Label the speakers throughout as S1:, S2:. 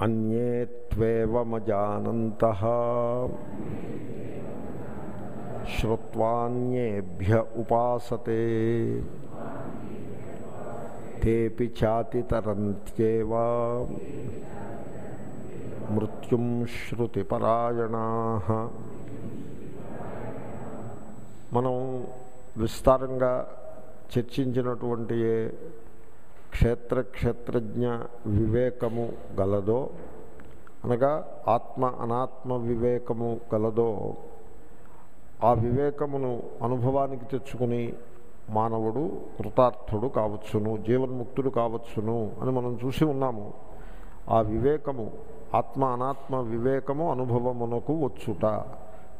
S1: అన్యే త్వేవమజానంత శ్రుత్వాన్యేభ్య ఉపాసతే తేపి చాతితరంత్యేవ మృత్యుం శృతిపరాయణా మనం విస్తారంగా చర్చించినటువంటి క్షేత్రక్షేత్రజ్ఞ క్షేత్ర క్షేత్రజ్ఞ వివేకము గలదో అనగా ఆత్మ అనాత్మ వివేకము గలదో ఆ వివేకమును అనుభవానికి తెచ్చుకుని మానవుడు కృతార్థుడు కావచ్చును జీవన్ముక్తుడు కావచ్చును అని మనం చూసి ఉన్నాము. ఆ వివేకము ఆత్మ అనాత్మ వివేకము అనుభవమునకు వచ్చుట.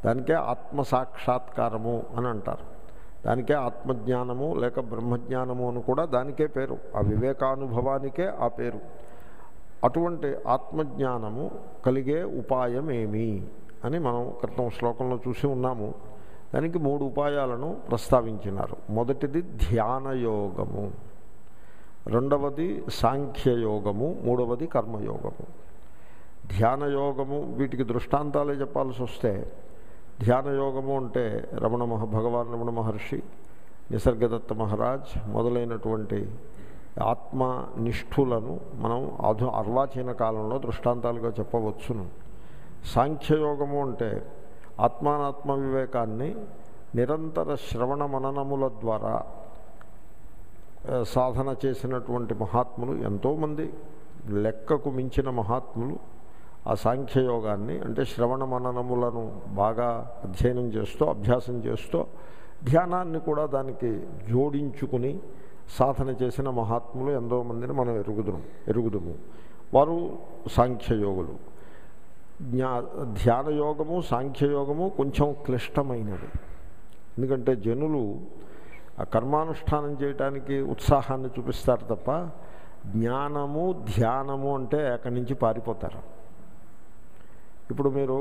S1: దానికే ఆత్మ సాక్షాత్కారము అని అంటారు. దానికే ఆత్మజ్ఞానము లేక బ్రహ్మజ్ఞానము అని కూడా దానికే పేరు. ఆ వివేకానుభవానికే ఆ పేరు. అటువంటి ఆత్మజ్ఞానము కలిగే ఉపాయం ఏమి అని మనం క్రితం శ్లోకంలో చూసి ఉన్నాము. దానికి మూడు ఉపాయాలను ప్రస్తావించినారు. మొదటిది ధ్యానయోగము. రెండవది సాంఖ్యయోగము. మూడవది కర్మయోగము. ధ్యానయోగము వీటికి దృష్టాంతాలే చెప్పాల్సి వస్తే ధ్యానయోగము అంటే రమణ మహ భగవాన్ రమణ మహర్షి నిసర్గదత్త మహారాజ్ మొదలైనటువంటి ఆత్మ నిష్ఠులను మనం అధు అర్వాచీన కాలంలో దృష్టాంతాలుగా చెప్పవచ్చును. సాంఖ్యయోగము అంటే ఆత్మానాత్మ వివేకాన్ని నిరంతర శ్రవణ మననముల ద్వారా సాధన చేసినటువంటి మహాత్ములు ఎంతోమంది లెక్కకు మించిన మహాత్ములు ఆ సాంఖ్యయోగాన్ని అంటే శ్రవణ మననములను బాగా అధ్యయనం చేస్తూ అభ్యాసం చేస్తూ ధ్యానాన్ని కూడా దానికి జోడించుకుని సాధన చేసిన మహాత్ములు ఎంతో మందిని మనం ఎరుగుదుము ఎరుగుదుము. వారు సాంఖ్యయోగులు. జ్ఞా ధ్యానయోగము సాంఖ్యయోగము కొంచెం క్లిష్టమైనది ఎందుకంటే జనులు ఆ కర్మానుష్ఠానం చేయడానికి ఉత్సాహాన్ని చూపిస్తారు తప్ప జ్ఞానము ధ్యానము అంటే అక్కడి నుంచి పారిపోతారు. ఇప్పుడు మీరు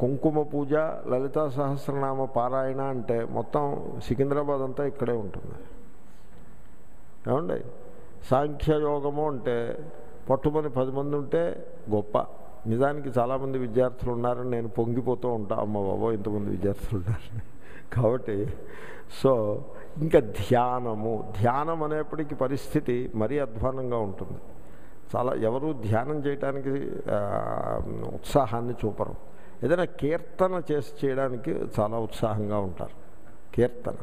S1: కుంకుమ పూజ లలితా సహస్రనామ పారాయణ అంటే మొత్తం సికింద్రాబాద్ అంతా ఇక్కడే ఉంటుంది. ఏమండి? సాంఖ్యయోగము అంటే పట్టుమని పది మంది ఉంటే గొప్ప. నిజానికి చాలామంది విద్యార్థులు ఉన్నారని నేను పొంగిపోతూ ఉంటా. అమ్మ బాబో ఇంతమంది విద్యార్థులు ఉన్నారు. కాబట్టి సో ఇంకా ధ్యానము. ధ్యానం అనేప్పటికీ పరిస్థితి మరీ అధ్వానంగా ఉంటుంది. చాలా ఎవరు ధ్యానం చేయడానికి ఉత్సాహాన్ని చూపరు. ఏదైనా కీర్తన చేసి చేయడానికి చాలా ఉత్సాహంగా ఉంటారు. కీర్తన.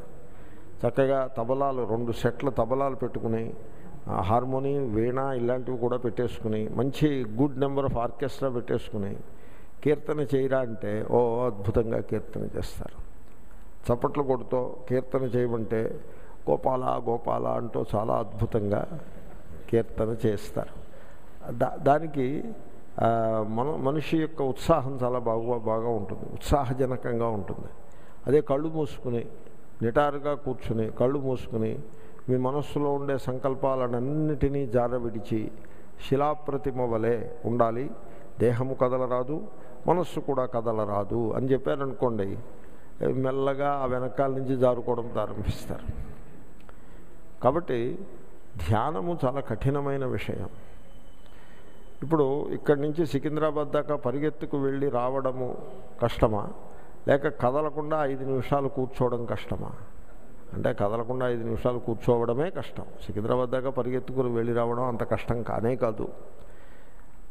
S1: చక్కగా తబలాలు రెండు సెట్ల తబలాలు పెట్టుకుని హార్మోని వీణ ఇలాంటివి కూడా పెట్టేసుకుని మంచి గుడ్ నెంబర్ ఆఫ్ ఆర్కెస్ట్రా పెట్టేసుకుని కీర్తన చేయరా అంటే ఓ అద్భుతంగా కీర్తన చేస్తారు. చప్పట్లు కొడుతూ కీర్తన చేయమంటే గోపాల గోపాల అంటూ చాలా అద్భుతంగా కీర్తన చేస్తారు. దానికి మన మనిషి యొక్క ఉత్సాహం చాలా బాగా బాగా ఉంటుంది. ఉత్సాహజనకంగా ఉంటుంది. అదే కళ్ళు మూసుకుని నిటారుగా కూర్చుని కళ్ళు మూసుకుని మీ మనస్సులో ఉండే సంకల్పాలన్నిటినీ జారవిడిచి శిలాప్రతిమ వలె ఉండాలి. దేహము కదలరాదు మనస్సు కూడా కదలరాదు అని చెప్పారనుకోండి మెల్లగా ఆ వెనకాల నుంచి జారుకోవడం ప్రారంభిస్తారు. కాబట్టి ధ్యానము చాలా కఠినమైన విషయం. ఇప్పుడు ఇక్కడి నుంచి సికింద్రాబాద్ దాకా పరిగెత్తుకు వెళ్ళి రావడము కష్టమా? లేక కదలకుండా ఐదు నిమిషాలు కూర్చోవడం కష్టమా? అంటే కదలకుండా ఐదు నిమిషాలు కూర్చోవడమే కష్టం. సికింద్రాబాద్ దాకా పరిగెత్తుకుని వెళ్ళి రావడం అంత కష్టం కానే కాదు.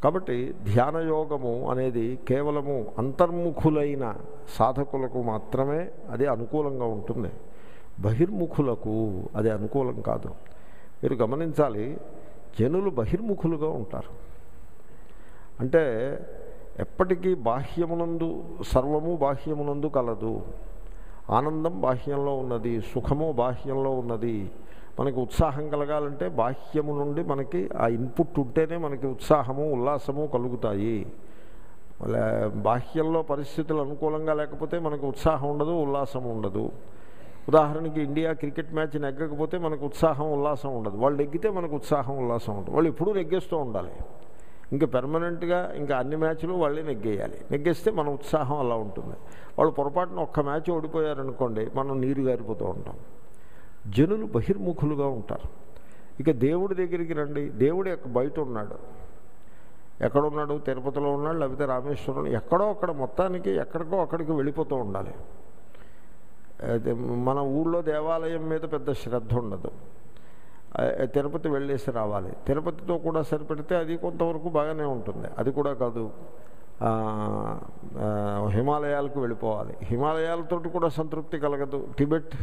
S1: కాబట్టి ధ్యానయోగము అనేది కేవలము అంతర్ముఖులైన సాధకులకు మాత్రమే అది అనుకూలంగా ఉంటుంది. బహిర్ముఖులకు అది అనుకూలం కాదు. మీరు గమనించాలి జనులు బహిర్ముఖులుగా ఉంటారు. అంటే ఎప్పటికీ బాహ్యమునందు సర్వము బాహ్యమునందు కలదు. ఆనందం బాహ్యంలో ఉన్నది సుఖము బాహ్యంలో ఉన్నది. మనకి ఉత్సాహం కలగాలంటే బాహ్యము నుండి మనకి ఆ ఇన్పుట్ ఉంటేనే మనకి ఉత్సాహము ఉల్లాసము కలుగుతాయి. బాహ్యంలో పరిస్థితులు అనుకూలంగా లేకపోతే మనకు ఉత్సాహం ఉండదు ఉల్లాసం ఉండదు. ఉదాహరణకి ఇండియా క్రికెట్ మ్యాచ్ నెగ్గకపోతే మనకు ఉత్సాహం ఉల్లాసం ఉండదు. వాళ్ళు నెగ్గితే మనకు ఉత్సాహం ఉల్లాసం ఉంటుంది వాళ్ళు ఎప్పుడూ నెగ్గేస్తూ ఉండాలి. ఇంకా పెర్మనెంట్గా ఇంకా అన్ని మ్యాచ్లు వాళ్ళే నెగ్గేయాలి. నెగ్గేస్తే మన ఉత్సాహం అలా ఉంటుంది. వాళ్ళు పొరపాటున ఒక్క మ్యాచ్ ఓడిపోయారనుకోండి మనం నీరు గారిపోతూ ఉంటాం. జనులు బహిర్ముఖులుగా ఉంటారు. ఇక దేవుడి దగ్గరికి రండి. దేవుడు యొక్క బయట ఉన్నాడు. ఎక్కడున్నాడు? తిరుపతిలో ఉన్నాడు లేకపోతే రామేశ్వరం ఎక్కడో అక్కడ మొత్తానికి ఎక్కడికో అక్కడికి వెళ్ళిపోతూ ఉండాలి. అయితే మన ఊళ్ళో దేవాలయం మీద పెద్ద శ్రద్ధ ఉండదు. తిరుపతి వెళ్ళేసి రావాలి. తిరుపతితో కూడా సరిపెడితే అది కొంతవరకు బాగానే ఉంటుంది. అది కూడా కాదు. హిమాలయాలకు వెళ్ళిపోవాలి. హిమాలయాలతో కూడా సంతృప్తి కలగదు. టిబెట్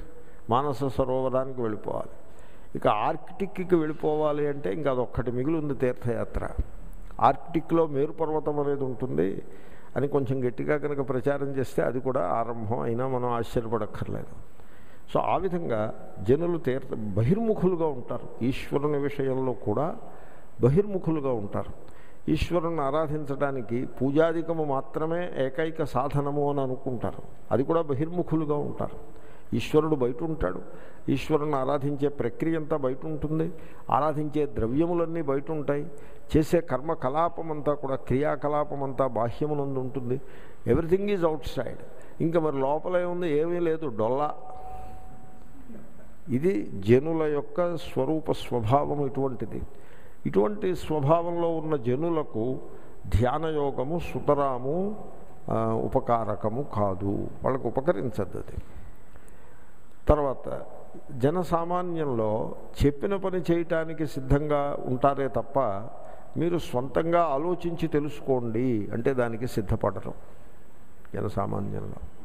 S1: మానస సరోవరానికి వెళ్ళిపోవాలి. ఇక ఆర్కిటిక్కి వెళ్ళిపోవాలి అంటే ఇంకా అదొక్కటి మిగిలి ఉంది తీర్థయాత్ర. ఆర్కిటిక్లో మేరు పర్వతం అనేది ఉంటుంది అని కొంచెం గట్టిగా కనుక ప్రచారం చేస్తే అది కూడా ఆరంభం. అయినా మనం ఆశ్చర్యపడక్కర్లేదు. సో ఆ విధంగా జనులు తీర్థ బహిర్ముఖులుగా ఉంటారు. ఈశ్వరుని విషయంలో కూడా బహిర్ముఖులుగా ఉంటారు. ఈశ్వరుని ఆరాధించడానికి పూజాధికము మాత్రమే ఏకైక సాధనము అని అనుకుంటారు. అది కూడా బహిర్ముఖులుగా ఉంటారు. ఈశ్వరుడు బయట ఉంటాడు ఈశ్వరుని ఆరాధించే ప్రక్రియ అంతా బయట ఉంటుంది ఆరాధించే ద్రవ్యములన్నీ బయట ఉంటాయి చేసే కర్మకలాపం అంతా కూడా క్రియాకలాపం అంతా బాహ్యమునందు ఉంటుంది ఎవ్రీథింగ్ ఈజ్ అవుట్ సైడ్ ఇంకా మరి లోపల ఏముంది? ఏమీ లేదు. డొల్లా ఇది జనుల యొక్క స్వరూప స్వభావం ఇటువంటిది. ఇటువంటి స్వభావంలో ఉన్న జనులకు ధ్యానయోగము సుతరాము ఉపకారకము కాదు. వాళ్ళకు ఉపకరించద్దు అది. తర్వాత జనసామాన్యంలో చెప్పిన పని చేయటానికి సిద్ధంగా ఉంటారే తప్ప మీరు స్వంతంగా ఆలోచించి తెలుసుకోండి అంటే దానికి సిద్ధపడరు జనసామాన్యంలో.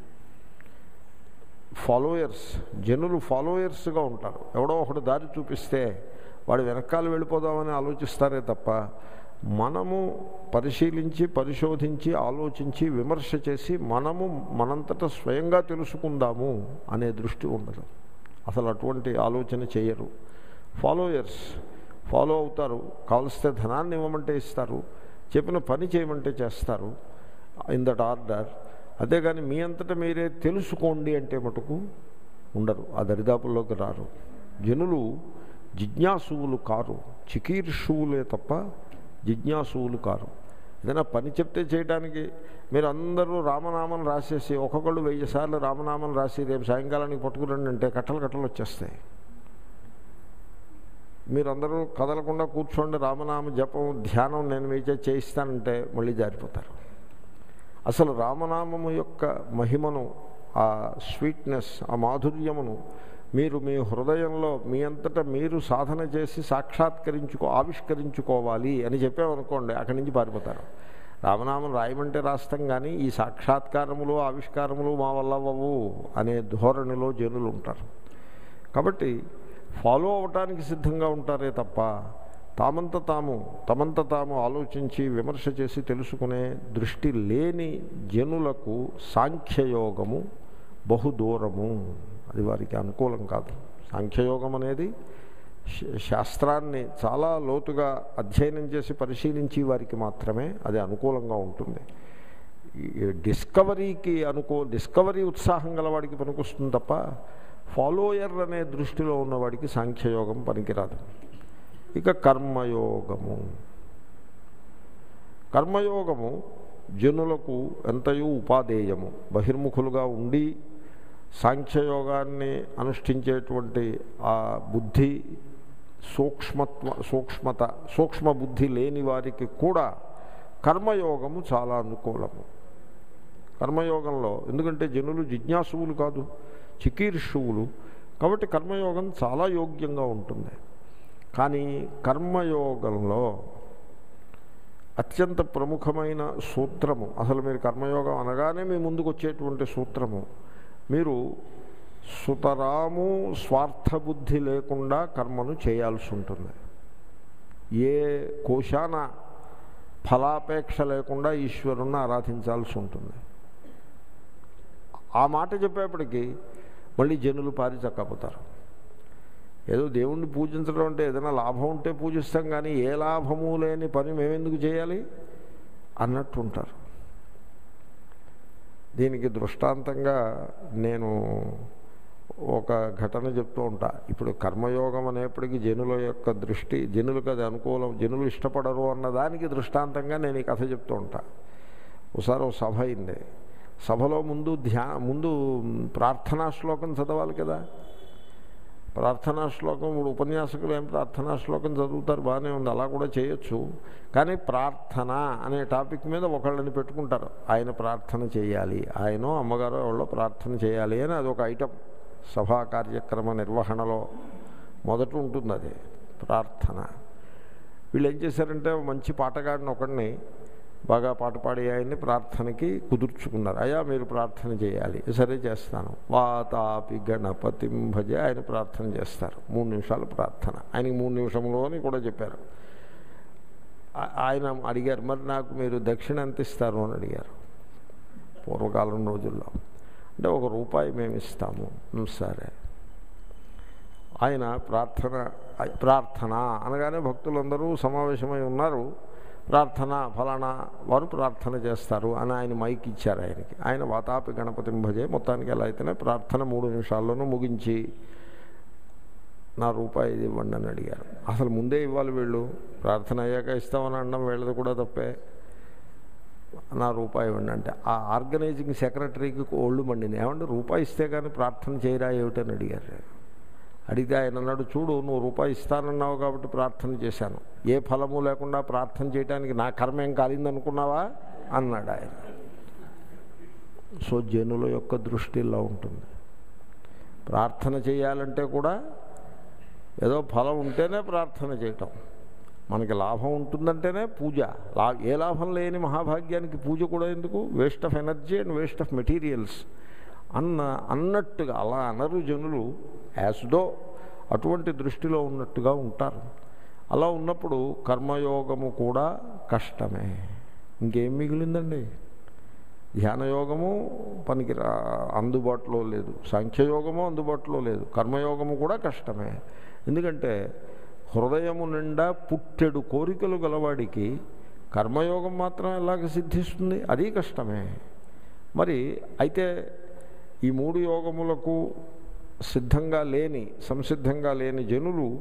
S1: ఫాలోయర్స్ జనులు ఫాలోయర్స్గా ఉంటారు. ఎవడో ఒకడు దారి చూపిస్తే వాడు వెనకాల వెళ్ళిపోదామని ఆలోచిస్తారే తప్ప మనము పరిశీలించి పరిశోధించి ఆలోచించి విమర్శ చేసి మనము మనంతట స్వయంగా తెలుసుకుందాము అనే దృష్టి ఉండదు. అసలు అటువంటి ఆలోచన చేయరు. ఫాలోయర్స్ ఫాలో అవుతారు. కావలిస్తే ధనాన్ని ఇవ్వమంటే ఇస్తారు. చెప్పిన పని చేయమంటే చేస్తారు. ఇన్ దట్ ఆర్డర్ అంతేగాని మీ అంతటా మీరే తెలుసుకోండి అంటే మటుకు ఉండరు ఆ దరిదాపుల్లోకి రారు. జనులు జిజ్ఞాసువులు కారు చికీర్షువులే తప్ప జిజ్ఞాసువులు కారు. ఏదైనా పని చెప్తే చేయడానికి మీరు అందరూ రామనామం రాసేసి ఒక్కొక్కళ్ళు వెయ్యి సార్లు రామనామం రాసి రేపు సాయంకాలానికి పట్టుకురండి అంటే కట్టలు కట్టలు వచ్చేస్తాయి. మీరందరూ కదలకుండా కూర్చోండి రామనామ జపం ధ్యానం నేను మీ చేయిస్తానంటే మళ్ళీ జారిపోతారు. అసలు రామనామము యొక్క మహిమను ఆ స్వీట్నెస్ ఆ మాధుర్యమును మీరు మీ హృదయంలో మీ అంతటా మీరు సాధన చేసి సాక్షాత్కరించుకో ఆవిష్కరించుకోవాలి అని చెప్పామనుకోండి అక్కడి నుంచి పారిపోతారు. రామనామం రాయమంటే రాస్తాం కానీ ఈ సాక్షాత్కారములు ఆవిష్కారములు మా వల్ల అవ్వవు అనే ధోరణిలో జనులు ఉంటారు. కాబట్టి ఫాలో అవటానికి సిద్ధంగా ఉంటారే తప్ప తామంత తాము తమంత తాము ఆలోచించి విమర్శ చేసి తెలుసుకునే దృష్టి లేని జనులకు సాంఖ్యయోగము బహుదూరము. అది వారికి అనుకూలం కాదు. సాంఖ్యయోగం అనేది శాస్త్రాన్ని చాలా లోతుగా అధ్యయనం చేసి పరిశీలించి వారికి మాత్రమే అది అనుకూలంగా ఉంటుంది. డిస్కవరీకి అనుకో డిస్కవరీ ఉత్సాహం గలవాడికి పనికొస్తుంది తప్ప ఫాలోయర్ అనే దృష్టిలో ఉన్నవాడికి సాంఖ్యయోగం పనికిరాదు. ఇక కర్మయోగము. కర్మయోగము జనులకు ఎంతయో ఉపాధేయము. బహిర్ముఖులుగా ఉండి సాంఖ్యయోగాన్ని అనుష్ఠించేటువంటి ఆ బుద్ధి సూక్ష్మత్వ సూక్ష్మత సూక్ష్మ బుద్ధి లేని వారికి కూడా కర్మయోగము చాలా అనుకూలము. కర్మయోగంలో ఎందుకంటే జనులు జిజ్ఞాసువులు కాదు చికీర్షువులు. కాబట్టి కర్మయోగం చాలా యోగ్యంగా ఉంటుంది. కానీ కర్మయోగంలో అత్యంత ప్రముఖమైన సూత్రము. అసలు మీరు కర్మయోగం అనగానే మీ ముందుకు వచ్చేటువంటి సూత్రము. మీరు సుతరాము స్వార్థబుద్ధి లేకుండా కర్మను చేయాల్సి ఉంటుంది. ఏ కోశాన ఫలాపేక్ష లేకుండా ఈశ్వరుణ్ణి ఆరాధించాల్సి ఉంటుంది. ఆ మాట చెప్పేప్పటికీ మళ్ళీ జనులు పారి చక్కపోతారు ఏదో దేవుణ్ణి పూజించడం అంటే ఏదైనా లాభం ఉంటే పూజిస్తాం కానీ ఏ లాభము లేని పని మేమెందుకు చేయాలి? అన్నట్టు ఉంటారు దీనికి దృష్టాంతంగా నేను ఒక ఘటన చెప్తూ ఉంటా. ఇప్పుడు కర్మయోగం అనేప్పటికీ జనుల యొక్క దృష్టి జనులకు అది అనుకూలం జనులు ఇష్టపడరు అన్న దానికి దృష్టాంతంగా నేను ఈ కథ చెప్తూ ఉంటా. ఒకసారి ఒక సభ అయింది. సభలో ముందు ధ్యా ముందు ప్రార్థనా శ్లోకం చదవాలి కదా? ప్రార్థనా శ్లోకం ఇప్పుడు ఉపన్యాసకులు ఏం ప్రార్థనా శ్లోకం చదువుతారు బాగానే ఉంది అలా కూడా చేయొచ్చు. కానీ ప్రార్థన అనే టాపిక్ మీద ఒకళ్ళని పెట్టుకుంటారు. ఆయన ప్రార్థన చేయాలి ఆయన అమ్మగారు ఎవరో ప్రార్థన చేయాలి అని అదొక ఐటమ్. సభా కార్యక్రమ నిర్వహణలో మొదట ఉంటుంది అది ప్రార్థన. వీళ్ళు ఏం చేశారంటే మంచి పాటగాడిని ఒకడిని బాగా పాట పాడే ఆయన్ని ప్రార్థనకి కుదుర్చుకున్నారు. అయ్యా మీరు ప్రార్థన చేయాలి. సరే చేస్తాను. వాతాపి గణపతిం భజ ఆయన ప్రార్థన చేస్తారు. మూడు నిమిషాలు ప్రార్థన. ఆయనకి మూడు నిమిషంలో అని కూడా చెప్పారు. ఆయన అడిగారు మరి నాకు మీరు దక్షిణ ఎంత ఇస్తారు? అని అడిగారు. పూర్వకాలం రోజుల్లో. అంటే ఒక రూపాయి మేము ఇస్తాము. సరే. ఆయన ప్రార్థన ప్రార్థన అనగానే భక్తులందరూ సమావేశమై ఉన్నారు. ప్రార్థన ఫలానా వారు ప్రార్థన చేస్తారు అని ఆయన మైక్ ఇచ్చారు ఆయనకి. ఆయన వాతాపి గణపతి భజే మొత్తానికి ఎలా అయితేనే ప్రార్థన మూడు నిమిషాల్లోనూ ముగించి నా రూపాయి ఇది ఇవ్వండి అని అడిగారు. అసలు ముందే ఇవ్వాలి వీళ్ళు. ప్రార్థన అయ్యాక ఇస్తామని అనడం వీళ్ళది కూడా తప్పే. నా రూపాయి ఇవ్వండి అంటే. ఆ ఆర్గనైజింగ్ సెక్రటరీకి ఒళ్ళు మండింది ఏమంటే రూపాయి ఇస్తే కానీ ప్రార్థన చేయరా ఏమిటని అడిగారు. అడిగితే ఆయన అన్నాడు చూడు నువ్వు రూపాయి ఇస్తానన్నావు కాబట్టి ప్రార్థన చేశాను. ఏ ఫలము లేకుండా ప్రార్థన చేయడానికి నా కర్మ ఏం కాలిందనుకున్నావా? అన్నాడు ఆయన. సో జనుల యొక్క దృష్టి ఇలా ఉంటుంది. ప్రార్థన చేయాలంటే కూడా ఏదో ఫలం ఉంటేనే ప్రార్థన చేయటం. మనకి లాభం ఉంటుందంటేనే పూజ. లా ఏ లాభం లేని మహాభాగ్యానికి పూజ కూడా ఎందుకు? Waste of energy and waste of materials అన్న అన్నట్టుగా అలా అనరు జనులు. యాస్దో అటువంటి దృష్టిలో ఉన్నట్టుగా ఉంటారు. అలా ఉన్నప్పుడు కర్మయోగము కూడా కష్టమే. ఇంకేం మిగిలిందండి? ధ్యానయోగము పనికి అందుబాటులో లేదు. సాంఖ్యయోగము అందుబాటులో లేదు. కర్మయోగము కూడా కష్టమే. ఎందుకంటే హృదయము నిండా పుట్టెడు కోరికలు గలవాడికి కర్మయోగం మాత్రం ఎలాగ సిద్ధిస్తుంది? అది కష్టమే. మరి అయితే ఈ మూడు యోగములకు సిద్ధంగా లేని సంసిద్ధంగా లేని జనులు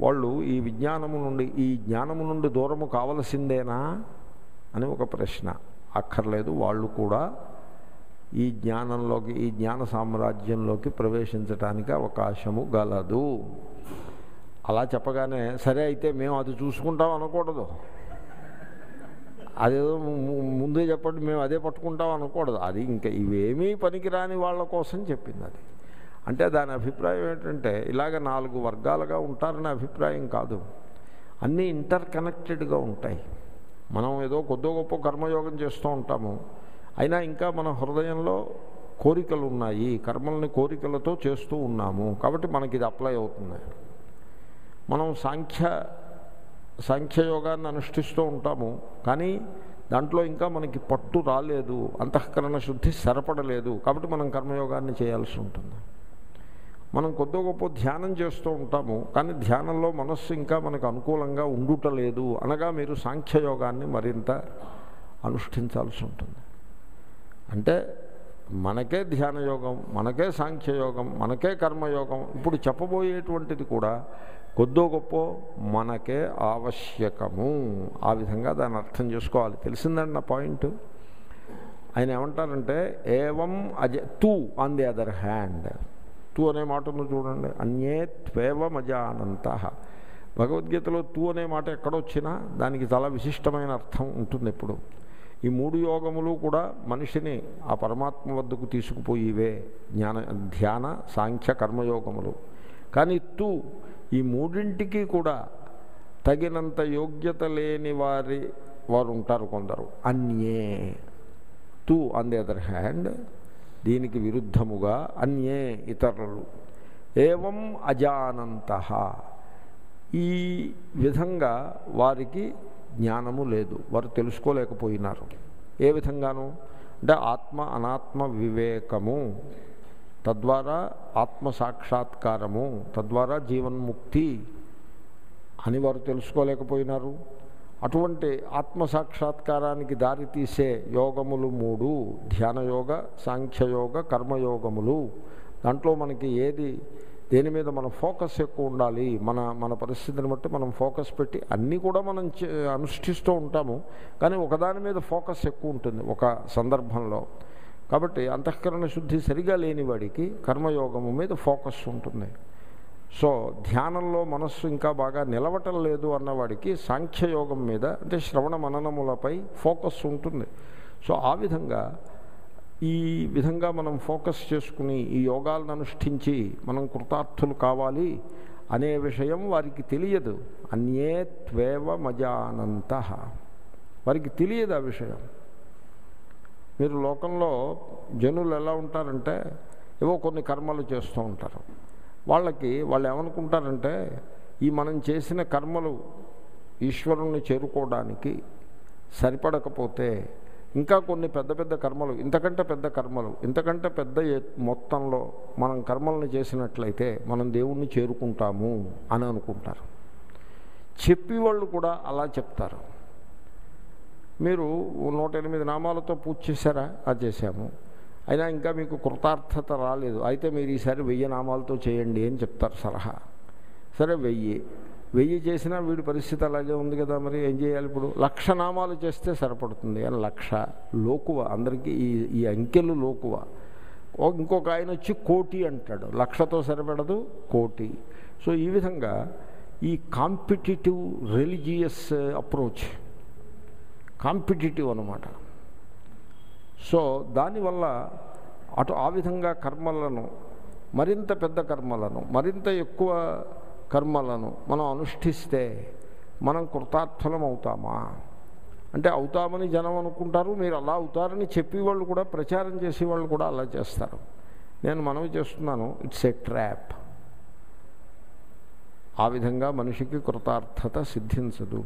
S1: వాళ్ళు ఈ విజ్ఞానము నుండి ఈ జ్ఞానము నుండి దూరము కావలసిందేనా అని ఒక ప్రశ్న. అక్కర్లేదు వాళ్ళు కూడా ఈ జ్ఞానంలోకి ఈ జ్ఞాన సామ్రాజ్యంలోకి ప్రవేశించటానికి అవకాశము గలదు. అలా చెప్పగానే సరే అయితే మేము అది చూసుకుంటాం అనకూడదు. అదేదో ముందే చెప్పండి మేము అదే పట్టుకుంటాం అనకూడదు. అది ఇంకా ఇవేమీ పనికిరాని వాళ్ళ కోసం చెప్పింది అది. అంటే దాని అభిప్రాయం ఏంటంటే ఇలాగ నాలుగు వర్గాలుగా ఉంటారనే అభిప్రాయం కాదు. అన్నీ ఇంటర్ కనెక్టెడ్గా ఉంటాయి. మనం ఏదో కొద్దో గొప్ప కర్మయోగం చేస్తూ ఉంటాము. అయినా ఇంకా మన హృదయంలో కోరికలు ఉన్నాయి కర్మల్ని కోరికలతో చేస్తూ ఉన్నాము. కాబట్టి మనకి ఇది అప్లై అవుతుంది. మనం సాంఖ్య సాంఖ్యయోగాన్ని అనుష్ఠిస్తూ ఉంటాము. కానీ దాంట్లో ఇంకా మనకి పట్టు రాలేదు. అంతఃకరణ శుద్ధి సరిపడలేదు. కాబట్టి మనం కర్మయోగాన్ని చేయాల్సి ఉంటుంది. మనం కొద్దో గొప్ప ధ్యానం చేస్తూ ఉంటాము కానీ ధ్యానంలో మనస్సు ఇంకా మనకు అనుకూలంగా ఉండుటలేదు అనగా మీరు సాంఖ్యయోగాన్ని మరింత అనుష్ఠించాల్సి ఉంటుంది. అంటే మనకే ధ్యానయోగం మనకే సాంఖ్యయోగం మనకే కర్మయోగం ఇప్పుడు చెప్పబోయేటువంటిది కూడా కొద్దో గొప్ప మనకే ఆవశ్యకము. ఆ విధంగా దాన్ని అర్థం చేసుకోవాలి. తెలిసిందండి నా పాయింట్? ఆయన ఏమంటారంటే ఏవం అజ తూ ఆన్ ది అదర్ హ్యాండ్. తూ అనే మాటను చూడండి. అన్యే త్వేవమజానంత భగవద్గీతలో తూ అనే మాట ఎక్కడొచ్చినా దానికి చాలా విశిష్టమైన అర్థం ఉంటుంది ఎప్పుడు. ఈ మూడు యోగములు కూడా మనిషిని ఆ పరమాత్మ వద్దకు తీసుకుపోయివే. జ్ఞాన ధ్యాన సాంఖ్య కర్మయోగములు. కానీ తూ ఈ మూడింటికి కూడా తగినంత యోగ్యత లేని వారి వారు ఉంటారు కొందరు. అన్యే. తూ ఆన్ ది అదర్ హ్యాండ్ దీనికి విరుద్ధముగా అన్యే ఇతరులు. ఏవం అజానంత. ఈ విధంగా వారికి జ్ఞానము లేదు. వారు తెలుసుకోలేకపోయినారు. ఏ విధంగాను? అంటే ఆత్మ అనాత్మ వివేకము తద్వారా ఆత్మ సాక్షాత్కారము తద్వారా జీవన్ముక్తి అని వారు తెలుసుకోలేకపోయినారు. అటువంటి ఆత్మ సాక్షాత్కారానికి దారితీసే యోగములు మూడు. ధ్యానయోగ సాంఖ్యయోగ కర్మయోగములు దాంట్లో మనకి ఏది దేని మీద మన ఫోకస్ ఎక్కువ ఉండాలి మన మన పరిస్థితిని బట్టి మనం ఫోకస్ పెట్టి అన్నీ కూడా మనం చే- అనుష్ఠిస్తూ ఉంటాము. కానీ ఒకదాని మీద ఫోకస్ ఎక్కువ ఉంటుంది ఒక సందర్భంలో. కాబట్టి అంతఃకరణ శుద్ధి సరిగా లేని వాడికి కర్మయోగము మీద ఫోకస్ ఉంటుంది. సో ధ్యానంలో మనస్సు ఇంకా బాగా నిలవటం లేదు అన్నవాడికి సాంఖ్యయోగం మీద అంటే శ్రవణ మననములపై ఫోకస్ ఉంటుంది. సో ఆ విధంగా ఈ విధంగా మనం ఫోకస్ చేసుకుని ఈ యోగాలను అనుష్ఠించి మనం కృతార్థులు కావాలి అనే విషయం వారికి తెలియదు. అన్యే త్వేవ మజానంత. వారికి తెలియదు ఆ విషయం. మీరు లోకంలో జనులు ఎలా ఉంటారంటే ఏవో కొన్ని కర్మలు చేస్తూ ఉంటారు. వాళ్ళకి వాళ్ళు ఏమనుకుంటారంటే ఈ మనం చేసిన కర్మలు ఈశ్వరుణ్ణి చేరుకోవడానికి సరిపడకపోతే ఇంకా కొన్ని పెద్ద పెద్ద కర్మలు ఇంతకంటే పెద్ద కర్మలు ఇంతకంటే పెద్ద మొత్తంలో మనం కర్మలను చేసినట్లయితే మనం దేవుణ్ణి చేరుకుంటాము అని అనుకుంటారు. చెప్పేవాళ్ళు కూడా అలా చెప్తారు. మీరు నూట ఎనిమిది నామాలతో పూజ చేశారా? అది చేశాము. అయినా ఇంకా మీకు కృతార్థత రాలేదు. అయితే మీరు ఈసారి వెయ్యి నామాలతో చేయండి అని చెప్తారు సలహా. సరే వెయ్యి. వెయ్యి చేసినా వీడి పరిస్థితి అలాగే ఉంది కదా మరి ఏం చేయాలి ఇప్పుడు? లక్ష నామాలు చేస్తే సరిపడుతుంది. అని లక్ష లోకువ. అందరికీ ఈ ఈ అంకెలు లోకువ. ఇంకొక ఆయన వచ్చి కోటి అంటాడు. లక్షతో సరిపడదు కోటి. సో ఈ విధంగా ఈ కాంపిటేటివ్ రిలీజియస్ అప్రోచ్. కాంపిటేటివ్ అనమాట సో దానివల్ల అటు ఆ విధంగా కర్మలను మరింత పెద్ద కర్మలను మరింత ఎక్కువ కర్మలను మనం అనుష్ఠిస్తే మనం కృతార్థులం అవుతామా? అంటే అవుతామని జనం అనుకుంటారు మీరు అలా అవుతారని చెప్పేవాళ్ళు కూడా ప్రచారం చేసేవాళ్ళు కూడా అలా చేస్తారు. నేను మనవి చేస్తున్నాను ఇట్స్ ఏ ట్రాప్. ఆ విధంగా మనిషికి కృతార్థత సిద్ధించదు.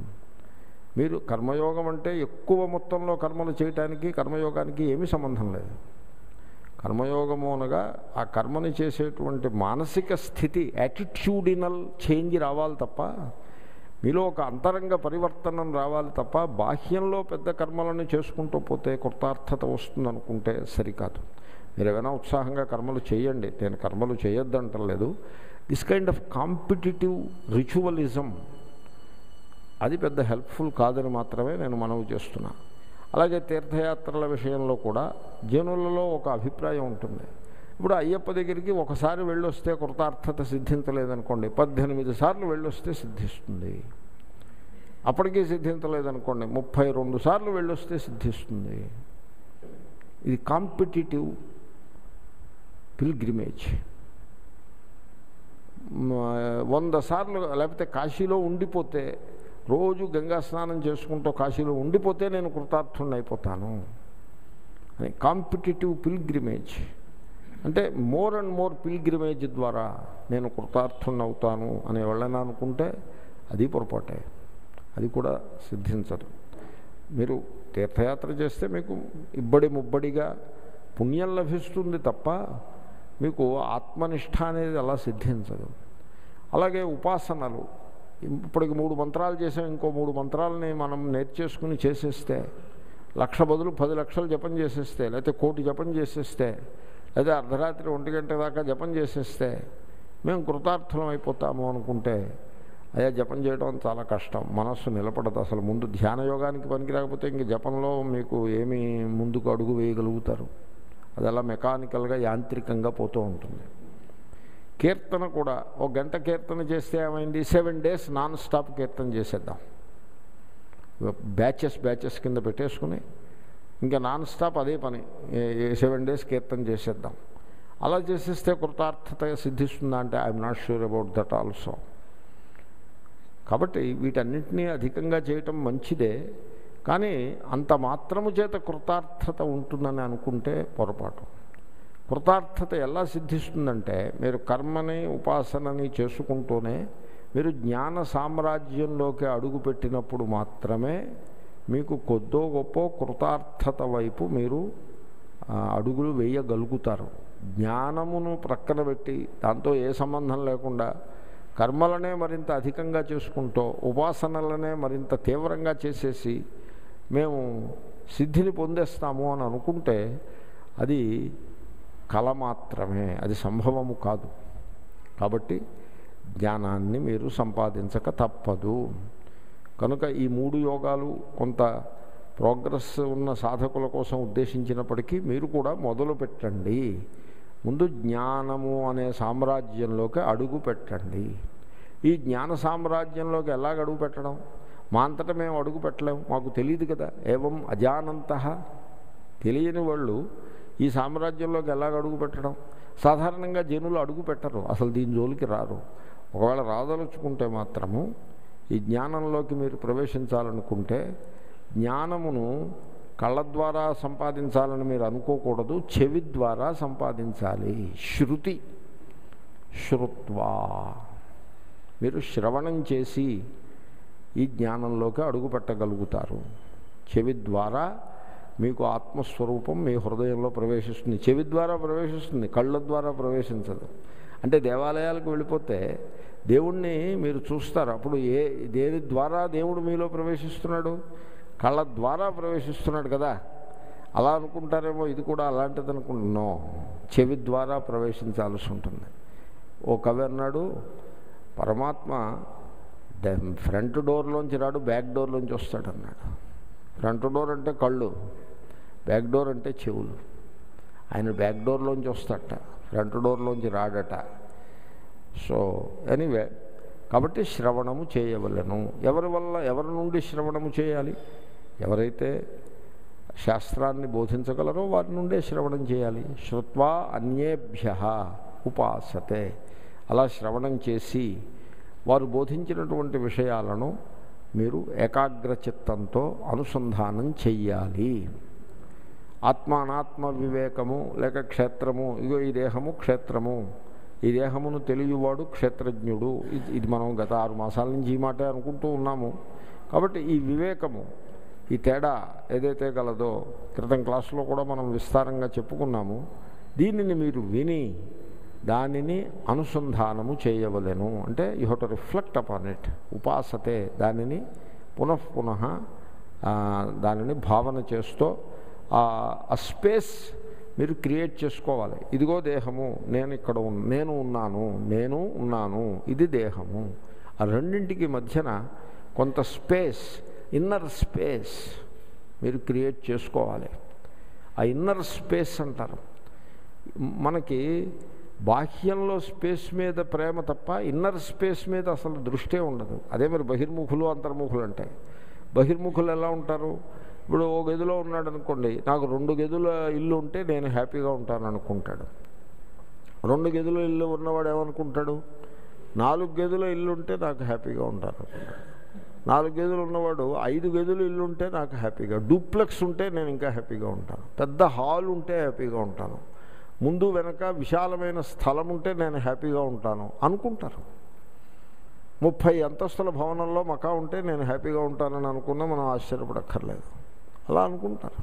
S1: మీరు కర్మయోగం అంటే ఎక్కువ మొత్తంలో కర్మలు చేయటానికి కర్మయోగానికి ఏమీ సంబంధం లేదు. కర్మయోగము అనగా ఆ కర్మని చేసేటువంటి మానసిక స్థితి యాటిట్యూడినల్ చేంజ్ రావాలి తప్ప మీలో ఒక అంతరంగ పరివర్తనం రావాలి తప్ప బాహ్యంలో పెద్ద కర్మలను చేసుకుంటూ పోతే కృతార్థత వస్తుందనుకుంటే సరికాదు. మీరు ఏమైనా ఉత్సాహంగా కర్మలు చేయండి. నేను కర్మలు చేయొద్దంటలేదు. This kind of competitive ritualism అది పెద్ద హెల్ప్ఫుల్ కాదని మాత్రమే నేను మనవి చేస్తున్నా. అలాగే తీర్థయాత్రల విషయంలో కూడా జనులలో ఒక అభిప్రాయం ఉంటుంది. ఇప్పుడు అయ్యప్ప దగ్గరికి ఒకసారి వెళ్ళొస్తే కృతార్థత సిద్ధించలేదనుకోండి పద్దెనిమిది సార్లు వెళ్ళొస్తే సిద్ధిస్తుంది. అప్పటికీ సిద్ధించలేదనుకోండి ముప్పై రెండు సార్లు వెళ్ళొస్తే సిద్ధిస్తుంది. ఇది కాంపిటేటివ్ పిల్గ్రిమేజ్. వంద సార్లు లేకపోతే కాశీలో ఉండిపోతే రోజు గంగా స్నానం చేసుకుంటూ కాశీలో ఉండిపోతే నేను కృతార్థుణ్ణి అయిపోతాను అని కాంపిటేటివ్ పిల్గ్రిమేజ్. అంటే మోర్ అండ్ మోర్ పిల్గ్రిమేజ్ ద్వారా నేను కృతార్థుణ్ణి అవుతాను అని ఎవరైనా అనుకుంటే అది పొరపాటే. అది కూడా సిద్ధించదు. మీరు తీర్థయాత్ర చేస్తే మీకు ఇబ్బడి ముబ్బడిగా పుణ్యం లభిస్తుంది తప్ప మీకు ఆత్మనిష్ట అనేది అలా సిద్ధించదు. అలాగే ఉపాసనలు. ఇప్పటికి మూడు మంత్రాలు చేసాం ఇంకో మూడు మంత్రాలని మనం నేర్చేసుకుని చేసేస్తే లక్ష బదులు పది లక్షలు జపం చేసేస్తే లేకపోతే కోటి జపం చేసేస్తే లేదా అర్ధరాత్రి ఒంటి గంట దాకా జపం చేసేస్తే మేము కృతార్థులం అయిపోతాము అనుకుంటే అయ్యా జపం చేయడం చాలా కష్టం. మనస్సు నిలబడదు అసలు. ముందు ధ్యాన యోగానికి పనికి రాకపోతే ఇంక జపంలో మీకు ఏమి ముందుకు అడుగు వేయగలుగుతారు. అది అలా మెకానికల్గా యాంత్రికంగా పోతూ ఉంటుంది. కీర్తన కూడా ఒక గంట కీర్తన చేస్తే ఏమైంది? సెవెన్ డేస్ నాన్ స్టాప్ కీర్తన చేసేద్దాం. బ్యాచెస్ బ్యాచెస్ కింద పెట్టేసుకుని ఇంకా నాన్ స్టాప్ అదే పని సెవెన్ డేస్ కీర్తన చేసేద్దాం. అలా చేసేస్తే కృతార్థత సిద్ధిస్తుందా అంటే I'm not sure about that also కాబట్టి వీటన్నింటినీ అధికంగా చేయటం మంచిదే కానీ అంత మాత్రము చేత కృతార్థత ఉంటుందని అనుకుంటే పొరపాటు. కృతార్థత ఎలా సిద్ధిస్తుందంటే మీరు కర్మని ఉపాసనని చేసుకుంటూనే మీరు జ్ఞాన సామ్రాజ్యంలోకి అడుగుపెట్టినప్పుడు మాత్రమే మీకు కొద్దో గొప్ప కృతార్థత వైపు మీరు అడుగులు వేయగలుగుతారు. జ్ఞానమును ప్రక్కన పెట్టి దాంతో ఏ సంబంధం లేకుండా కర్మలనే మరింత అధికంగా చేసుకుంటూ ఉపాసనలనే మరింత తీవ్రంగా చేసేసి మేము సిద్ధిని పొందేస్తాము అని అనుకుంటే అది కళ మాత్రమే అది సంభవము కాదు. కాబట్టి జ్ఞానాన్ని మీరు సంపాదించక తప్పదు. కనుక ఈ మూడు యోగాలు కొంత ప్రోగ్రెస్ ఉన్న సాధకుల కోసం ఉద్దేశించినప్పటికీ మీరు కూడా మొదలు పెట్టండి. ముందు జ్ఞానము అనే సామ్రాజ్యంలోకి అడుగు పెట్టండి. ఈ జ్ఞాన సామ్రాజ్యంలోకి ఎలాగ అడుగు పెట్టడం? మా అంతటా మేము అడుగు పెట్టలేము. మాకు తెలియదు కదా. ఏవం అజానంత తెలియని వాళ్ళు ఈ సామ్రాజ్యంలోకి ఎలాగ అడుగు పెట్టడం? సాధారణంగా జనులు అడుగు పెట్టరు అసలు దీని జోలికి రారు. ఒకవేళ రాదలుచుకుంటే మాత్రము ఈ జ్ఞానంలోకి మీరు ప్రవేశించాలనుకుంటే జ్ఞానమును కళ్ళ ద్వారా సంపాదించాలని మీరు అనుకోకూడదు చెవి ద్వారా సంపాదించాలి. శృతి శ్రుత్వా మీరు శ్రవణం చేసి ఈ జ్ఞానంలోకి అడుగు పెట్టగలుగుతారు. చెవి ద్వారా మీకు ఆత్మస్వరూపం మీ హృదయంలో ప్రవేశిస్తుంది. చెవి ద్వారా ప్రవేశిస్తుంది కళ్ళ ద్వారా ప్రవేశించదు. అంటే దేవాలయాలకు వెళ్ళిపోతే దేవుణ్ణి మీరు చూస్తారు. అప్పుడు ఏ దేని ద్వారా దేవుడు మీలో ప్రవేశిస్తున్నాడు? కళ్ళ ద్వారా ప్రవేశిస్తున్నాడు కదా. అలా అనుకుంటారేమో ఇది కూడా అలాంటిది అనుకుంటున్నాం చెవి ద్వారా ప్రవేశించాల్సి ఉంటుంది. ఓ కవి అన్నాడు పరమాత్మ ఫ్రంట్ డోర్లోంచి రాడు బ్యాక్ డోర్లోంచి వస్తాడన్నాడు ఫ్రంట్ డోర్ అంటే కళ్ళు బ్యాక్ డోర్ అంటే చెవులు. ఆయన బ్యాక్ డోర్లోంచి వస్తాడట ఫ్రంట్ డోర్లోంచి రాడట. సో ఎనీవే కాబట్టి శ్రవణము చేయవలను. ఎవరి వల్ల ఎవరి నుండి శ్రవణము చేయాలి? ఎవరైతే శాస్త్రాన్ని బోధించగలరో వారి నుండే శ్రవణం చేయాలి. శ్రుత్వా అన్యేభ్య ఉపాసతే. అలా శ్రవణం చేసి వారు బోధించినటువంటి విషయాలను మీరు ఏకాగ్రచిత్తంతో అనుసంధానం చెయ్యాలి. ఆత్మ అనాత్మ వివేకము లేక క్షేత్రము ఇగో ఈ దేహము క్షేత్రము ఈ దేహమును తెలియవాడు క్షేత్రజ్ఞుడు. ఇది ఇది మనం గత ఆరు మాసాల నుంచి ఈ మాటే అనుకుంటూ ఉన్నాము. కాబట్టి ఈ వివేకము ఈ తేడా ఏదైతే గలదో క్రితం క్లాసులో కూడా మనం విస్తారంగా చెప్పుకున్నాము. దీనిని మీరు విని దానిని అనుసంధానము చేయవలెను. అంటే you have to reflect upon it ఉపాసతే దానిని పునఃపునః దానిని భావన చేస్తూ ఆ స్పేస్ మీరు క్రియేట్ చేసుకోవాలి. ఇదిగో దేహము నేను ఇక్కడ ఉన్ నేను ఉన్నాను నేను ఉన్నాను ఇది దేహము. ఆ రెండింటికి మధ్యన కొంత స్పేస్ ఇన్నర్ స్పేస్ మీరు క్రియేట్ చేసుకోవాలి. ఆ ఇన్నర్ స్పేస్ అంటారు. మనకి బాహ్యంలో స్పేస్ మీద ప్రేమ తప్ప ఇన్నర్ స్పేస్ మీద అసలు దృష్టే ఉండదు. అదే మరి బహిర్ముఖులు అంతర్ముఖులు అంటే. బహిర్ముఖులు ఎలా ఉంటారు? ఇప్పుడు ఓ గదిలో ఉన్నాడు అనుకోండి నాకు రెండు గదుల ఇల్లు ఉంటే నేను హ్యాపీగా ఉంటాను అనుకుంటాడు. రెండు గదుల ఇల్లు ఉన్నవాడు ఏమనుకుంటాడు? నాలుగు గదుల ఇల్లు ఉంటే నాకు హ్యాపీగా ఉంటాను. నాలుగు గదులు ఉన్నవాడు ఐదు గదులు ఇల్లు ఉంటే నాకు హ్యాపీగా డూప్లెక్స్ ఉంటే నేను ఇంకా హ్యాపీగా ఉంటాను. పెద్ద హాల్ ఉంటే హ్యాపీగా ఉంటాను. ముందు వెనక విశాలమైన స్థలం ఉంటే నేను హ్యాపీగా ఉంటాను అనుకుంటారు. ముప్పై అంతస్తుల భవనంలో మకా ఉంటే నేను హ్యాపీగా ఉంటానని అనుకున్నా మనం ఆశ్చర్యపడక్కర్లేదు. అలా అనుకుంటారు.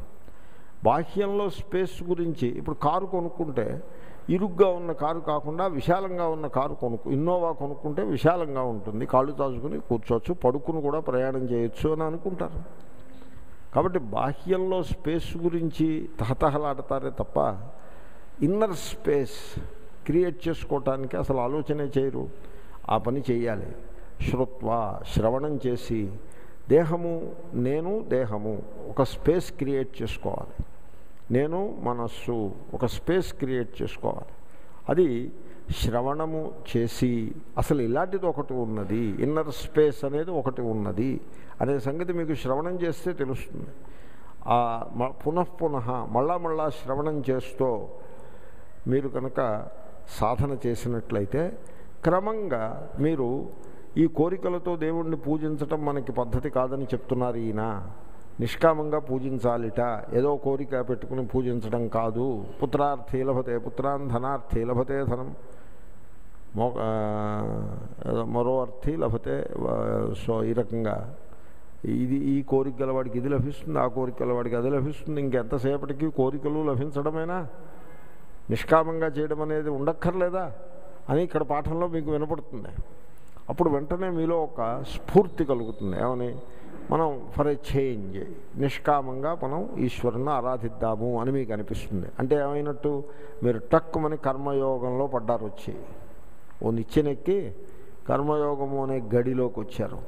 S1: బాహ్యంలో స్పేస్ గురించి ఇప్పుడు కారు కొనుక్కుంటే ఇరుగ్గా ఉన్న కారు కాకుండా విశాలంగా ఉన్న కారు కొనుక్కు ఇన్నోవా కొనుక్కుంటే విశాలంగా ఉంటుంది. కాళ్ళు తాచుకుని కూర్చోవచ్చు పడుకుని కూడా ప్రయాణం చేయొచ్చు అని అనుకుంటారు. కాబట్టి బాహ్యంలో స్పేస్ గురించి తహతహలాడతారే తప్ప ఇన్నర్ స్పేస్ క్రియేట్ చేసుకోవటానికి అసలు ఆలోచనే చేయరు. ఆ పని చేయాలి. శ్రుత్వ శ్రవణం చేసి దేహము నేను దేహము ఒక స్పేస్ క్రియేట్ చేసుకోవాలి. నేను మనస్సు ఒక స్పేస్ క్రియేట్ చేసుకోవాలి. అది శ్రవణము చేసి అసలు ఇలాంటిది ఒకటి ఉన్నది. ఇన్నర్ స్పేస్ అనేది ఒకటి ఉన్నది అనే సంగతి మీకు శ్రవణం చేస్తే తెలుస్తుంది. పునఃపున మళ్ళా మళ్ళా శ్రవణం చేస్తూ మీరు కనుక సాధన చేసినట్లయితే క్రమంగా మీరు ఈ కోరికలతో దేవుణ్ణి పూజించటం మనకి పద్ధతి కాదని చెప్తున్నారు ఈయన. నిష్కామంగా పూజించాలిట. ఏదో కోరిక పెట్టుకుని పూజించడం కాదు. పుత్రార్థి లభతే పుత్రాన్ ధనార్థి లభతే ధనం. మో మరో అర్థి లభతే సో ఈ రకంగా. ఇది ఈ కోరిక గలవాడికి ఇది లభిస్తుంది ఆ కోరిక గలవాడికి అది లభిస్తుంది. ఇంకెంతసేపటికి కోరికలు లభించడమేనా? నిష్కామంగా చేయడం అనేది ఉండక్కర్లేదా అని ఇక్కడ పాఠంలో మీకు వినపడుతుంది. అప్పుడు వెంటనే మీలో ఒక స్ఫూర్తి కలుగుతుంది. ఏమని? మనం ఫర్ ఏ చేంజ్ నిష్కామంగా మనం ఈశ్వరుని ఆరాధిద్దాము అని మీకు అనిపిస్తుంది. అంటే ఏమైనట్టు? మీరు టక్కుమని కర్మయోగంలో పడ్డారు వచ్చి. ఓ నిచ్చెనెక్కి కర్మయోగము అనే గడిలోకి వచ్చారు.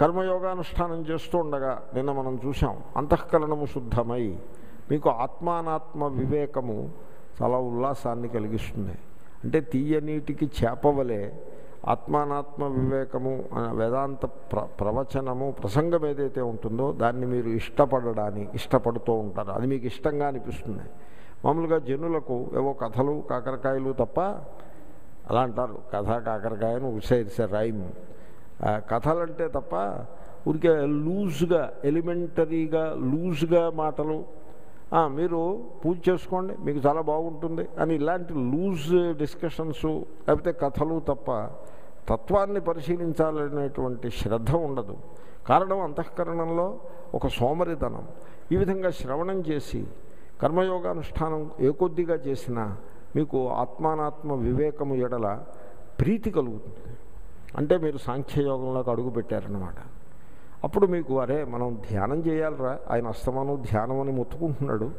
S1: కర్మయోగానుష్ఠానం చేస్తూ ఉండగా నిన్న మనం చూసాం అంతఃకరణము శుద్ధమై మీకు ఆత్మానాత్మ వివేకము చాలా ఉల్లాసాన్ని కలిగిస్తుంది. అంటే తీయనీటికి చేపవలే ఆత్మానాత్మ వివేకము అనే వేదాంత ప్ర ప్రవచనము ప్రసంగం ఏదైతే ఉంటుందో దాన్ని మీరు ఇష్టపడడాన్ని ఇష్టపడుతూ ఉంటారు. అది మీకు ఇష్టంగా అనిపిస్తుంది. మామూలుగా జనులకు ఏవో కథలు కాకరకాయలు తప్ప అలా అంటారు. కథ కాకరకాయను ఉసేరిసే రైమ్. కథలంటే తప్ప ఊరికే లూజ్గా ఎలిమెంటరీగా లూజ్గా మాటలు మీరు పూజ చేసుకోండి మీకు చాలా బాగుంటుంది అని ఇలాంటి లూజ్ డిస్కషన్స్ లేకపోతే కథలు తప్ప తత్వాన్ని పరిశీలించాలనేటువంటి శ్రద్ధ ఉండదు. కారణం అంతఃకరణంలో ఒక సోమరితనం. ఈ విధంగా శ్రవణం చేసి కర్మయోగానుష్ఠానం ఏ కొద్దిగా చేసినా మీకు ఆత్మానాత్మ వివేకము ఎడల ప్రీతి కలుగుతుంది. అంటే మీరు సాంఖ్యయోగంలోకి అడుగుపెట్టారనమాట అప్పుడు మీకు అరే మనం ధ్యానం చేయాలరా ఆయన అస్తమానం ధ్యానం అని మొత్తుకుంటున్నాడు.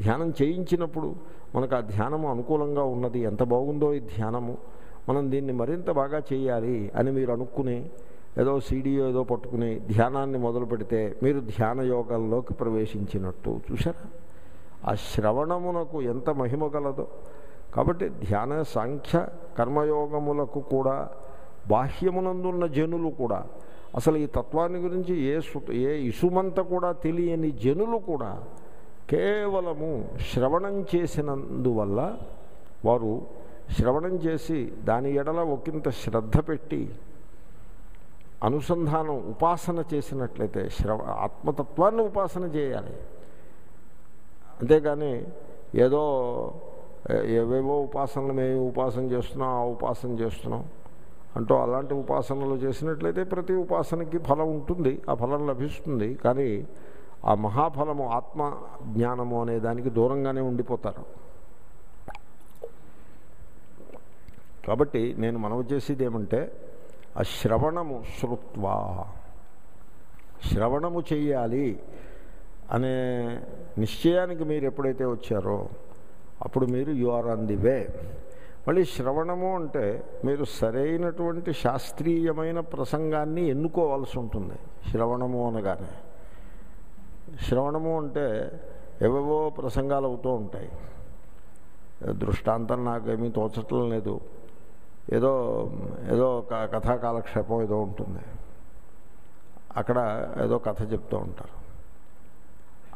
S1: ధ్యానం చేయించినప్పుడు మనకు ఆ ధ్యానము అనుకూలంగా ఉన్నది. ఎంత బాగుందో ఈ ధ్యానము. మనం దీన్ని మరింత బాగా చేయాలి అని మీరు అనుకుని ఏదో సీడీ ఏదో పట్టుకుని ధ్యానాన్ని మొదలు పెడితే మీరు ధ్యాన యోగంలోకి ప్రవేశించినట్టు. చూసారా ఆ శ్రవణమునకు ఎంత మహిమ కలదో. కాబట్టి ధ్యాన సాంఖ్య కర్మయోగములకు కూడా బాహ్యమునందున్న జనులు కూడా అసలు ఈ తత్వాన్ని గురించి ఏ సు ఏ ఇసుమంత కూడా తెలియని జనులు కూడా కేవలము శ్రవణం చేసినందువల్ల వారు శ్రవణం చేసి దాని ఎడల ఒకంత శ్రద్ధ పెట్టి అనుసంధానం ఉపాసన చేసినట్లయితే శ్రవ ఆత్మతత్వాన్ని ఉపాసన చేయాలి. అంతేగాని ఏదో ఏవేవో ఉపాసనలు మేము ఉపాసన చేస్తున్నాం ఆ ఉపాసన చేస్తున్నాం. అంటూ అలాంటి ఉపాసనలు చేసినట్లయితే ప్రతి ఉపాసనకి ఫలం ఉంటుంది ఆ ఫలం లభిస్తుంది. కానీ ఆ మహాఫలము ఆత్మ జ్ఞానము అనే దానికి దూరంగానే ఉండిపోతారు. కాబట్టి నేను మనవి చేసేది ఏమంటే ఆ శ్రవణము శృత్వా శ్రవణము చేయాలి అనే నిశ్చయానికి మీరు ఎప్పుడైతే వచ్చారో అప్పుడు మీరు you are on the way. మళ్ళీ శ్రవణము అంటే మీరు సరైనటువంటి శాస్త్రీయమైన ప్రసంగాన్ని ఎన్నుకోవాల్సి ఉంటుంది. శ్రవణము అనగానే. శ్రవణము అంటే ఏవేవో ప్రసంగాలు అవుతూ ఉంటాయి. దృష్టాంతం నాకేమీ తోచటం లేదు. ఏదో ఏదో ఒక కథా కాలక్షేపం ఏదో ఉంటుంది. అక్కడ ఏదో కథ చెప్తూ ఉంటారు.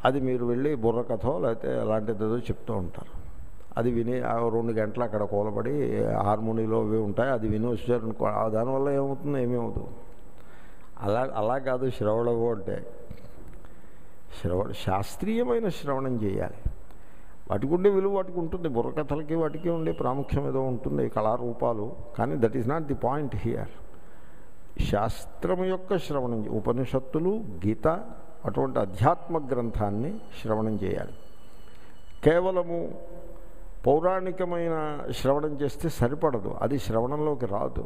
S1: అది మీరు వెళ్ళి బుర్ర కథో లేకపోతే అలాంటిది ఏదో చెప్తూ ఉంటారు. అది విని రెండు గంటలు అక్కడ కూలబడి హార్మోనీలో అవి ఉంటాయి అది విని వచ్చారనుకో ఆ దానివల్ల ఏమవుతుంది? ఏమేమవుతుంది అలా అలా కాదు శ్రవణము అంటే. శ్రవణ శాస్త్రీయమైన శ్రవణం చేయాలి. వాటికి ఉండే విలువ వాటికి ఉంటుంది. బుర్రకథలకి వాటికి ఉండే ప్రాముఖ్యం ఏదో ఉంటుంది కళారూపాలు. కానీ that is not the point here శాస్త్రం యొక్క శ్రవణం ఉపనిషత్తులు గీత అటువంటి అధ్యాత్మ గ్రంథాన్ని శ్రవణం చేయాలి. కేవలము పౌరాణికమైన శ్రవణం చేస్తే సరిపడదు. అది శ్రవణంలోకి రాదు.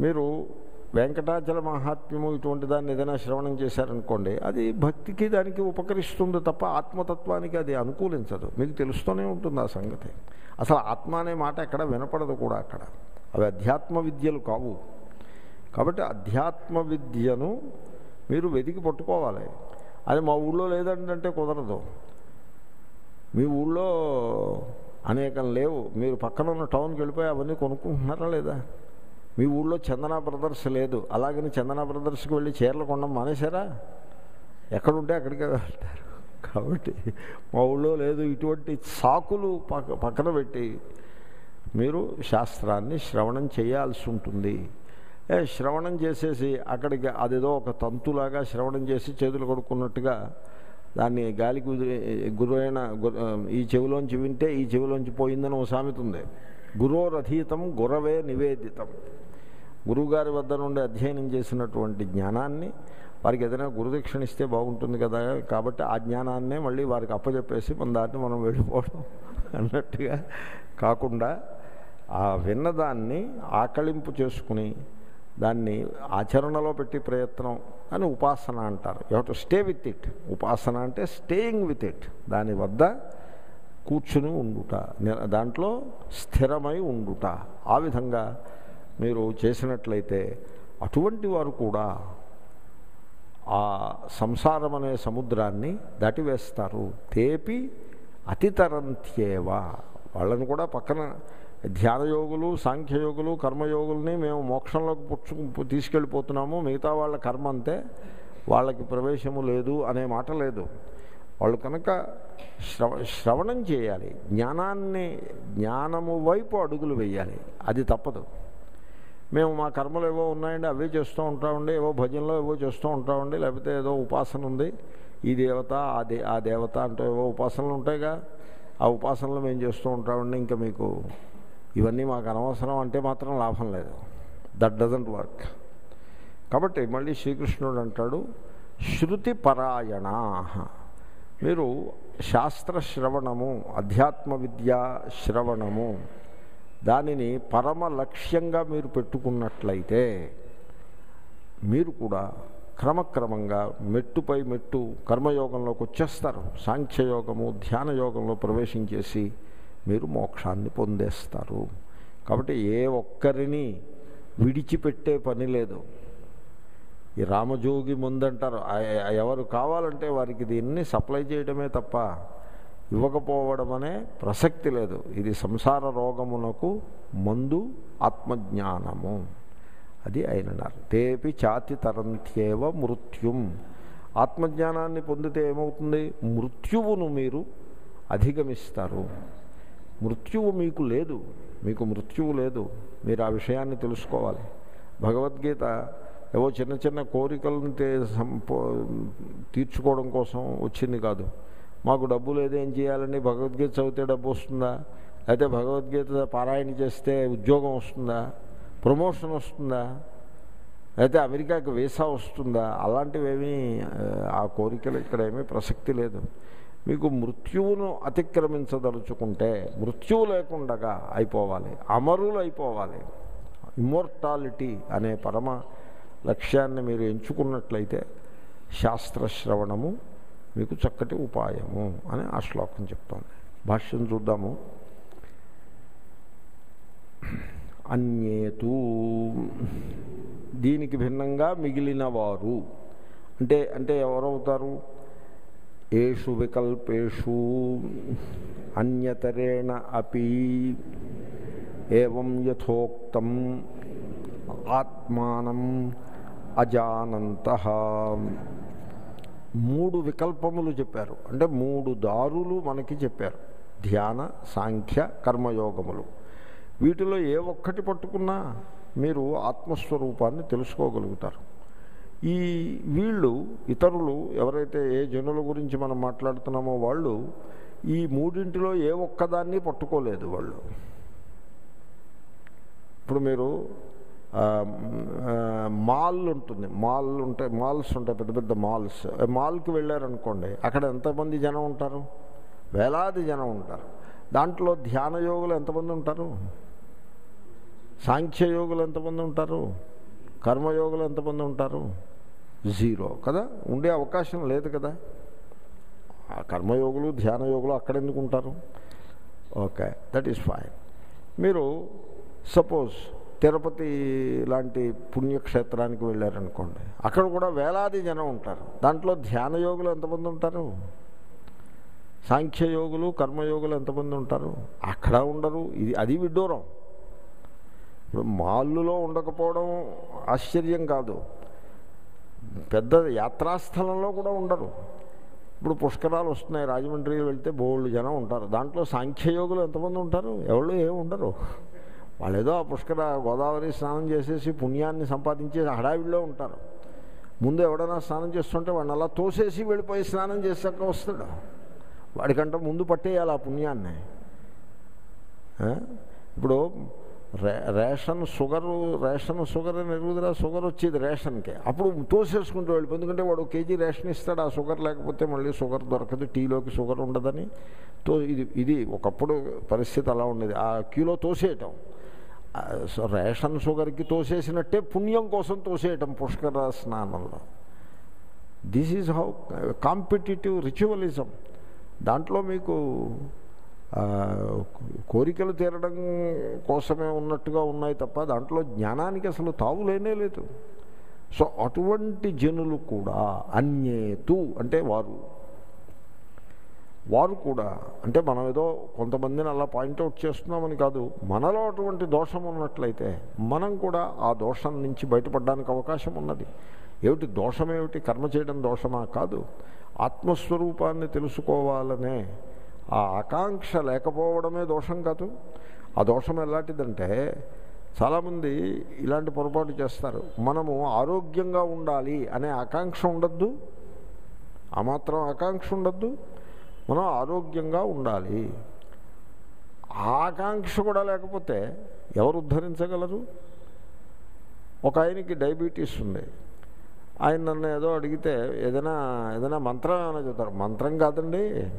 S1: మీరు వెంకటాచల మహాత్మ్యము ఇటువంటి దాన్ని ఏదైనా శ్రవణం చేశారనుకోండి అది భక్తికి దానికి ఉపకరిస్తుంది తప్ప ఆత్మతత్వానికి అది అనుకూలించదు. మీకు తెలుస్తూనే ఉంటుంది ఆ సంగతి. అసలు ఆత్మ అనే మాట ఎక్కడ వినపడదు కూడా అక్కడ. అవి అధ్యాత్మ విద్యలు కావు. కాబట్టి అధ్యాత్మ విద్యను మీరు వెతికి పట్టుకోవాలి. అది మా ఊళ్ళో లేదంటే కుదరదు. మీ ఊళ్ళో అనేకం లేవు. మీరు పక్కన ఉన్న టౌన్కి వెళ్ళిపోయి అవన్నీ కొనుక్కుంటున్నారా లేదా? మీ ఊళ్ళో చందన బ్రదర్స్ లేదు. అలాగని చందన బ్రదర్స్కి వెళ్ళి చీరలు కొండం మానేశారా? ఎక్కడుంటే అక్కడికే వెళ్తారు. కాబట్టి మా ఊళ్ళో లేదు. ఇటువంటి సాకులు పక్క పక్కన పెట్టి మీరు శాస్త్రాన్ని శ్రవణం చేయాల్సి ఉంటుంది. ఏ శ్రవణం చేసేసి అక్కడికి అదేదో ఒక తంతులాగా శ్రవణం చేసి చేతులు కొడుకున్నట్టుగా దాన్ని గాలి కుదిరి గురువైన ఈ చెవిలోంచి వింటే ఈ చెవిలోంచి పోయిందని ఓ సామెత ఉంది. గురోరధీతం గురవే నివేదితం. గురువుగారి వద్ద నుండి అధ్యయనం చేసినటువంటి జ్ఞానాన్ని వారికి ఏదైనా గురుదక్షిణ ఇస్తే బాగుంటుంది కదా కాబట్టి ఆ జ్ఞానాన్నే మళ్ళీ వారికి అప్పచెప్పేసి మన దాన్ని మనం వెళ్ళిపోవడం అన్నట్టుగా కాకుండా ఆ విన్నదాన్ని ఆకళింపు చేసుకుని దాన్ని ఆచరణలో పెట్టి ప్రయత్నం అని ఉపాసన అంటారు. You to stay with it ఉపాసన అంటే స్టేయింగ్ విత్ ఇట్ దాని వద్ద కూర్చుని ఉండుట. దాంట్లో స్థిరమై ఉండుట. ఆ విధంగా మీరు చేసినట్లయితే అటువంటి వారు కూడా ఆ సంసారం అనే సముద్రాన్ని దాటివేస్తారు. తేపి అతితరంత్యేవ. వాళ్ళని కూడా పక్కన ధ్యానయోగులు సాంఖ్యయోగులు కర్మయోగుల్ని మేము మోక్షంలోకి పుచ్చు తీసుకెళ్ళిపోతున్నాము. మిగతా వాళ్ళ కర్మ అంతే. వాళ్ళకి ప్రవేశము లేదు అనే మాట లేదు. వాళ్ళు కనుక శ్రవ శ్రవణం చేయాలి. జ్ఞానాన్ని జ్ఞానము వైపు అడుగులు వేయాలి. అది తప్పదు. మేము మా కర్మలు ఏవో ఉన్నాయండి అవే చేస్తూ ఉంటామండి ఏవో భజనలో ఏవో చేస్తూ ఉంటామండి లేకపోతే ఏదో ఉపాసన ఉంది. ఈ దేవత ఆ దే ఆ దేవత అంటూ ఏవో ఉపాసనలు ఉంటాయిగా. ఆ ఉపాసనలు మేము చేస్తూ ఉంటామండి ఇంకా మీకు ఇవన్నీ మాకు అనవసరం అంటే మాత్రం లాభం లేదు. దట్ డజంట్ వర్క్ కాబట్టి మళ్ళీ శ్రీకృష్ణుడు అంటాడు శృతి పరాయణ. మీరు శాస్త్ర శ్రవణము అధ్యాత్మ విద్యా శ్రవణము దానిని పరమ లక్ష్యంగా మీరు పెట్టుకున్నట్లయితే మీరు కూడా క్రమక్రమంగా మెట్టుపై మెట్టు కర్మయోగంలోకి వచ్చేస్తారు. సాంఖ్యయోగము ధ్యాన యోగంలో ప్రవేశించేసి మీరు మోక్షాన్ని పొందేస్తారు. కాబట్టి ఏ ఒక్కరిని విడిచిపెట్టే పని లేదు. ఈ రామజోగి ముందంటారు ఎవరు కావాలంటే వారికి దీన్ని సప్లై చేయడమే తప్ప ఇవ్వకపోవడం అనే ప్రసక్తి లేదు. ఇది సంసార రోగమునకు మందు ఆత్మజ్ఞానము. అది అయినన్నారు తేపి చాతి తరంత్యేవ మృత్యుం. ఆత్మజ్ఞానాన్ని పొందితే ఏమవుతుంది? మృత్యువును మీరు అధిగమిస్తారు. మృత్యువు మీకు లేదు. మీకు మృత్యువు లేదు. మీరు ఆ విషయాన్ని తెలుసుకోవాలి. భగవద్గీత ఏవో చిన్న చిన్న కోరికలను సంపో- తీర్చుకోవడం కోసం వచ్చింది కాదు. మాకు డబ్బు లేదు ఏం చేయాలండి భగవద్గీత చదివితే డబ్బు వస్తుందా? అయితే భగవద్గీత పారాయణ చేస్తే ఉద్యోగం వస్తుందా? ప్రమోషన్ వస్తుందా? అయితే అమెరికాకి వీసా వస్తుందా? అలాంటివేమీ ఆ, ఆ కోరికలు ఇక్కడ ఏమీ ప్రసక్తి లేదు. మీకు మృత్యువును అతిక్రమించదలుచుకుంటే మృత్యువు లేకుండా అయిపోవాలి అమరులు అయిపోవాలి. ఇమ్మోర్టాలిటీ అనే పరమ లక్ష్యాన్ని మీరు ఎంచుకున్నట్లయితే శాస్త్రశ్రవణము మీకు చక్కటి ఉపాయము అని ఆ శ్లోకం చెప్తోంది. భాష్యం చూద్దాము. అన్యేతూ. దీనికి భిన్నంగా మిగిలిన వారు అంటే అంటే ఎవరవుతారు ఏషు వికల్పేషు అన్యతరేణ అపి ఏం యథోక్తం ఆత్మానం అజానంత. మూడు వికల్పములు చెప్పారు. అంటే మూడు దారులు మనకి చెప్పారు. ధ్యాన సాంఖ్య కర్మయోగములు. వీటిలో ఏ ఒక్కటి పట్టుకున్నా మీరు ఆత్మస్వరూపాన్ని తెలుసుకోగలుగుతారు. ఈ వీళ్ళు ఇతరులు ఎవరైతే ఏ జనుల గురించి మనం మాట్లాడుతున్నామో వాళ్ళు ఈ మూడింటిలో ఏ ఒక్కదాన్ని పట్టుకోలేదు వాళ్ళు. ఇప్పుడు మీరు మాల్ ఉంటుంది. మాల్ ఉంటాయి మాల్స్ ఉంటాయి పెద్ద పెద్ద మాల్స్. మాల్కి వెళ్ళారనుకోండి అక్కడ ఎంతమంది జనం ఉంటారు? వేలాది జనం ఉంటారు. దాంట్లో ధ్యాన యోగులు ఎంతమంది ఉంటారు? సాంఖ్యయోగులు ఎంతమంది ఉంటారు? కర్మయోగులు ఎంతమంది ఉంటారు? జీరో. కదా? ఉండే అవకాశం లేదు కదా? ఆ కర్మయోగులు ధ్యాన యోగులు అక్కడ ఎందుకు ఉంటారు? ఓకే దట్ ఈస్ ఫైన్ మీరు సపోజ్ తిరుపతి లాంటి పుణ్యక్షేత్రానికి వెళ్ళారనుకోండి అక్కడ కూడా వేలాది జనం ఉంటారు. దాంట్లో ధ్యానయోగులు ఎంతమంది ఉంటారు? సాంఖ్యయోగులు కర్మయోగులు ఎంతమంది ఉంటారు? అక్కడ ఉండరు. ఇది అది విడ్డూరం. ఇప్పుడు మాల్లులో ఉండకపోవడం ఆశ్చర్యం కాదు. పెద్ద యాత్రాస్థలంలో కూడా ఉండరు. ఇప్పుడు పుష్కరాలు వస్తున్నాయి రాజమండ్రి వెళ్తే బోళ్ళు జనం ఉంటారు. దాంట్లో సాంఖ్యయోగులు ఎంతమంది ఉంటారు? ఎవరు ఏమి ఉండరు. వాళ్ళు ఏదో ఆ పుష్కర గోదావరి స్నానం చేసేసి పుణ్యాన్ని సంపాదించేసి హడావిడిలో ఉంటారు. ముందు ఎవడైనా స్నానం చేస్తుంటే వాడిని అలా తోసేసి వెళ్ళిపోయి స్నానం చేసాక వస్తాడు. వాడికంటే ముందు పట్టేయాలి ఆ పుణ్యాన్ని. ఇప్పుడు రేషన్ షుగరు రేషన్ షుగర్ అని ఎరుగుదరా? షుగర్ వచ్చేది రేషన్కే. అప్పుడు తోసేసుకుంటూ వెళ్ళిపోయి ఎందుకంటే వాడు ఒక కేజీ రేషన్ ఇస్తాడు. ఆ షుగర్ లేకపోతే మళ్ళీ షుగర్ దొరకదు. టీలోకి షుగర్ ఉండదని తో ఇది ఇది ఒకప్పుడు పరిస్థితి అలా ఉండేది. ఆ క్యూలో తోసేయటం. రేషన్ షుగర్కి తోసేసినట్టే పుణ్యం కోసం తోసేయటం పుష్కర స్నానంలో. This is how competitive ritualism దాంట్లో మీకు కోరికలు తీరడం కోసమే ఉన్నట్టుగా ఉన్నాయి తప్ప దాంట్లో జ్ఞానానికి అసలు తావులేనే లేదు. సో అటువంటి జనులు కూడా అన్యేతు అంటే వారు. వారు కూడా అంటే మనం ఏదో కొంతమందిని అలా పాయింట్అవుట్ చేస్తున్నామని కాదు మనలో అటువంటి దోషం ఉన్నట్లయితే మనం కూడా ఆ దోషం నుంచి బయటపడడానికి అవకాశం ఉన్నది. ఏమిటి దోషమేమిటి కర్మ చేయడం దోషమా? కాదు. ఆత్మస్వరూపాన్ని తెలుసుకోవాలనే ఆ ఆకాంక్ష లేకపోవడమే దోషం కాదు. ఆ దోషం ఎలాంటిదంటే చాలామంది ఇలాంటి పొరపాటు చేస్తారు. మనము ఆరోగ్యంగా ఉండాలి అనే ఆకాంక్ష ఉండద్దు. ఆ మాత్రం ఆకాంక్ష ఉండద్దు. మనం ఆరోగ్యంగా ఉండాలి. ఆ ఆకాంక్ష కూడా లేకపోతే ఎవరు ఉద్ధరించగలరు? ఒక ఆయనకి డయాబెటీస్ ఉంది. ఆయన నన్ను ఏదో అడిగితే ఏదైనా ఏదైనా మంత్రం ఏమైనా చెప్తారు మంత్రం కాదండి.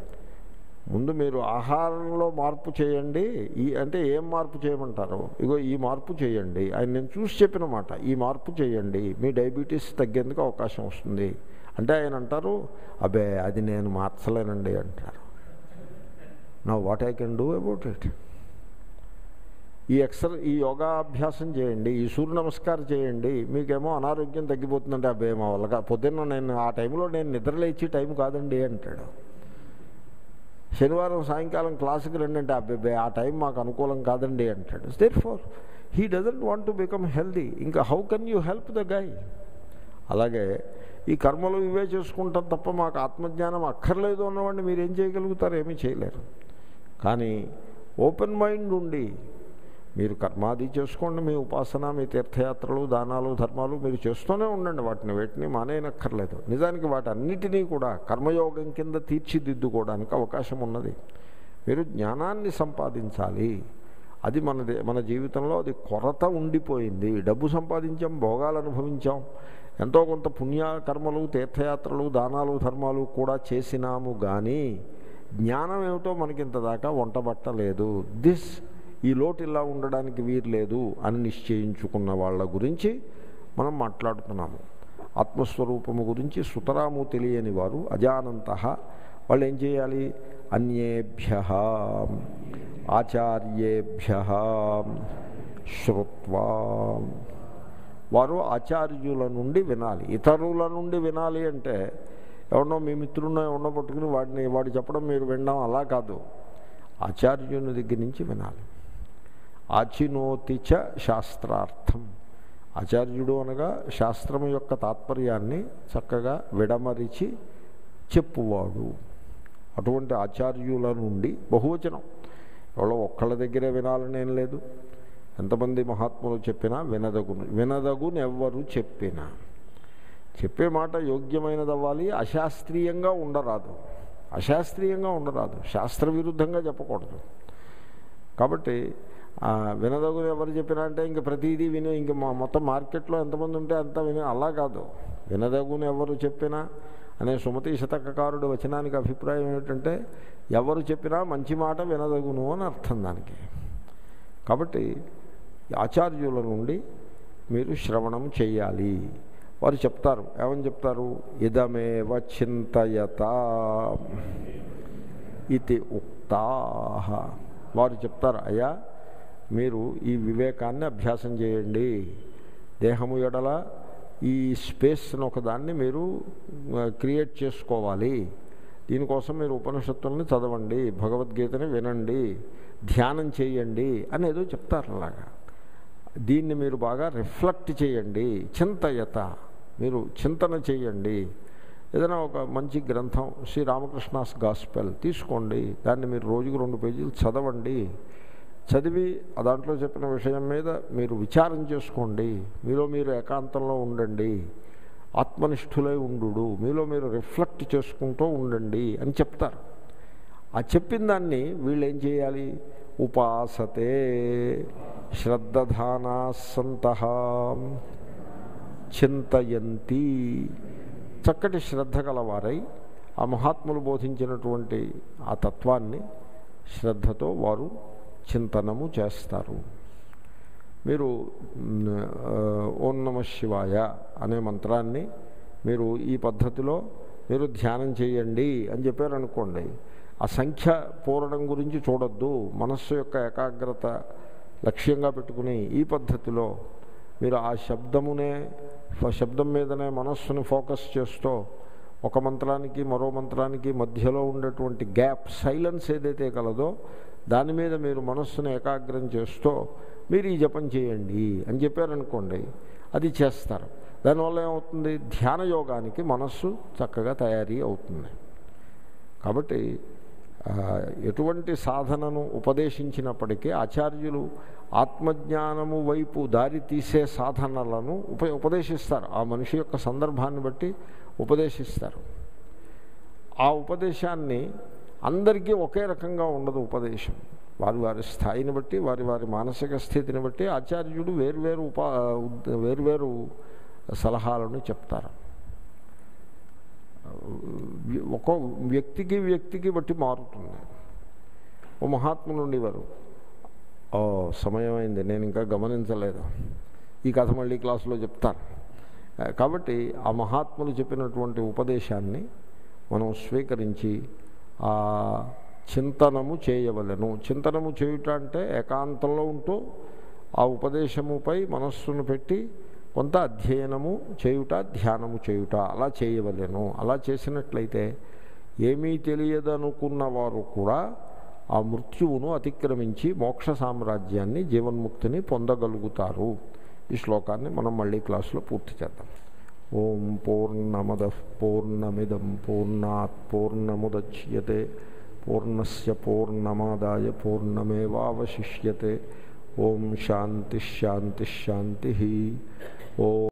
S1: ముందు మీరు ఆహారంలో మార్పు చేయండి. ఈ అంటే ఏం మార్పు చేయమంటారు? ఇగో ఈ మార్పు చేయండి. ఆయన నేను చూసి చెప్పిన మాట ఈ మార్పు చేయండి. మీ డయాబెటీస్ తగ్గేందుకు అవకాశం వస్తుంది. అంటే ఆయన అంటారు అబ్బే అది నేను మార్చలేనండి అంటారు. నా what I can do about it ఈ ఎక్సర్ ఈ యోగా అభ్యాసం చేయండి. ఈ సూర్య నమస్కారం చేయండి. మీకేమో అనారోగ్యం తగ్గిపోతుందంటే అబ్బే మా వల్ల పొద్దున్న నేను ఆ టైంలో నేను నిద్రలేచి టైం కాదండి అంటాడు. శనివారం సాయంకాలం క్లాసుకి రండి అబ్బాయి ఆ టైం మాకు అనుకూలం కాదండి అంటాడు. Therefore he doesn't want to become healthy ఇంకా how can you help the guy అలాగే ఈ కర్మలు ఇవే చేసుకుంటాం తప్ప మాకు ఆత్మజ్ఞానం అక్కర్లేదు అన్నవాడిని మీరు ఏం చేయగలుగుతారు? ఏమీ చేయలేరు. కానీ ఓపెన్ మైండ్ ఉండి మీరు కర్మాది చేసుకోండి మీ ఉపాసన మీ తీర్థయాత్రలు దానాలు ధర్మాలు మీరు చేస్తూనే ఉండండి. వాటిని వేటిని మానేయనక్కర్లేదు నిజానికి వాటన్నిటినీ కూడా కర్మయోగం కింద తీర్చిదిద్దుకోవడానికి అవకాశం ఉన్నది. మీరు జ్ఞానాన్ని సంపాదించాలి. అది మన మన జీవితంలో అది కొరత ఉండిపోయింది. డబ్బు సంపాదించాం భోగాలు అనుభవించాం. ఎంతో కొంత పుణ్యకర్మలు తీర్థయాత్రలు దానాలు ధర్మాలు కూడా చేసినాము కానీ జ్ఞానం ఏమిటో మనకింత దాకా వంటబట్టలేదు. దిస్ ఈ లోటు ఇలా ఉండడానికి వీరు లేదు అని నిశ్చయించుకున్న వాళ్ళ గురించి మనం మాట్లాడుతున్నాము. ఆత్మస్వరూపము గురించి సుతరాము తెలియని వారు అజానంత. వాళ్ళు ఏం చేయాలి? అన్యేభ్య ఆచార్యేభ్య శ్రుత్వా. వారు ఆచార్యుల నుండి వినాలి. ఇతరుల నుండి వినాలి అంటే ఎవడో మీ మిత్రున్నో ఎవడో పట్టుకుని వాడిని వాడు చెప్పడం మీరు వినడం అలా కాదు. ఆచార్యుని దగ్గర నుంచి వినాలి. ఆచినోతి చ శాస్త్రార్థం. ఆచార్యుడు అనగా శాస్త్రం యొక్క తాత్పర్యాన్ని చక్కగా విడమరిచి చెప్పువాడు. అటువంటి ఆచార్యుల నుండి బహువచనం. ఎవరో ఒక్కళ్ళ దగ్గరే వినాలని ఏం లేదు. ఎంతమంది మహాత్ములు చెప్పినా వినదగును వినదగునెవ్వరు చెప్పినా. చెప్పే మాట యోగ్యమైనది అవ్వాలి అశాస్త్రీయంగా ఉండరాదు. అశాస్త్రీయంగా ఉండరాదు శాస్త్ర విరుద్ధంగా చెప్పకూడదు. కాబట్టి ఆ, వినదగును ఎవరు చెప్పినా అంటే ఇంక ప్రతిదీ విని ఇంక మా మొత్తం మార్కెట్లో ఎంతమంది ఉంటే అంత విని అలా కాదు. వినదగును ఎవరు చెప్పినా అనే సుమతి శతకకారుడు వచనానికి అభిప్రాయం ఏమిటంటే ఎవరు చెప్పినా మంచి మాట వినదగును అని అర్థం దానికి. కాబట్టి ఆచార్యుల నుండి మీరు శ్రవణం చేయాలి. వారు చెప్తారు ఏమని చెప్తారు? ఇదమేవ చింతయత ఇది ఉక్తా వారు చెప్తారు అయ్యా మీరు ఈ వివేకాన్ని అభ్యాసం చేయండి. దేహము ఎడల ఈ స్పేస్ని ఒకదాన్ని మీరు క్రియేట్ చేసుకోవాలి. దీనికోసం మీరు ఉపనిషత్తుల్ని చదవండి భగవద్గీతని వినండి ధ్యానం చేయండి అనేదో చెప్తారు అలాగా. దీన్ని మీరు బాగా రిఫ్లెక్ట్ చేయండి. చింతయత మీరు చింతన చేయండి. ఏదైనా ఒక మంచి గ్రంథం శ్రీ రామకృష్ణాస్ గాస్పెల్ తీసుకోండి. దాన్ని మీరు రోజుకు రెండు పేజీలు చదవండి. చదివి దాంట్లో చెప్పిన విషయం మీద మీరు విచారం చేసుకోండి. మీలో మీరు ఏకాంతంలో ఉండండి. ఆత్మనిష్ఠులై ఉండు మీలో మీరు రిఫ్లెక్ట్ చేసుకుంటూ ఉండండి అని చెప్తారు. ఆ చెప్పిన దాన్ని వీళ్ళు ఏం చేయాలి? ఉపాసతే శ్రద్ధధానా సంత చింతయంతి. చక్కటి శ్రద్ధ కలవారై ఆ మహాత్ములు బోధించినటువంటి ఆ తత్వాన్ని శ్రద్ధతో వారు చింతనము చేస్తారు. మీరు ఓం నమ శివాయ అనే మంత్రాన్ని మీరు ఈ పద్ధతిలో మీరు ధ్యానం చేయండి అని చెప్పారనుకోండి. ఆ సంఖ్య పూరడం గురించి చూడొద్దు. మనస్సు యొక్క ఏకాగ్రత లక్ష్యంగా పెట్టుకుని ఈ పద్ధతిలో మీరు ఆ శబ్దమునే శబ్దం మీదనే మనస్సును ఫోకస్ చేస్తూ ఒక మంత్రానికి మరో మంత్రానికి మధ్యలో ఉండేటువంటి గ్యాప్ సైలెన్స్ ఏదైతే కలదో దాని మీద మీరు మనస్సును ఏకాగ్రం చేస్తూ మీరు ఈ జపం చేయండి అని చెప్పారనుకోండి అది చేస్తారు. దానివల్ల ఏమవుతుంది? ధ్యాన యోగానికి మనస్సు చక్కగా తయారీ అవుతుంది. కాబట్టి ఎటువంటి సాధనను ఉపదేశించినప్పటికీ ఆచార్యులు ఆత్మజ్ఞానము వైపు దారి తీసే సాధనలను ఉప ఉపదేశిస్తారు. ఆ మనిషి యొక్క సందర్భాన్ని బట్టి ఉపదేశిస్తారు. ఆ ఉపదేశాన్ని అందరికీ ఒకే రకంగా ఉండదు ఉపదేశం. వారి వారి స్థాయిని బట్టి వారి వారి మానసిక స్థితిని బట్టి ఆచార్యుడు వేరువేరు ఉపా వేరువేరు సలహాలను చెప్తారు. ఒక వ్యక్తికి వ్యక్తికి బట్టి మారుతుంది. ఓ మహాత్ములు ఉండేవారు. ఓ సమయం అయింది నేను ఇంకా గమనించలేదు. ఈ కథ మళ్ళీ క్లాసులో చెప్తాను. కాబట్టి ఆ మహాత్ములు చెప్పినటువంటి ఉపదేశాన్ని మనం స్వీకరించి చింతనము చేయవలెను. చింతనము చేయుట అంటే ఏకాంతంలో ఉంటూ ఆ ఉపదేశముపై మనస్సును పెట్టి కొంత అధ్యయనము చేయుట ధ్యానము చేయుట అలా చేయవలెను. అలా చేసినట్లయితే ఏమీ తెలియదనుకున్న వారు కూడా ఆ మృత్యువును అతిక్రమించి మోక్ష సామ్రాజ్యాన్ని జీవన్ముక్తిని పొందగలుగుతారు. ఈ శ్లోకాన్ని మనం మళ్ళీ క్లాసులో పూర్తి చేద్దాం. ఓం పూర్ణమద పూర్ణమిదం పూర్ణాత్ పూర్ణముద్యతే పూర్ణస్ పూర్ణమాదాయ పూర్ణమేవాశిష్యతే ఓం శాంతి శాంతి శాంతి ఓ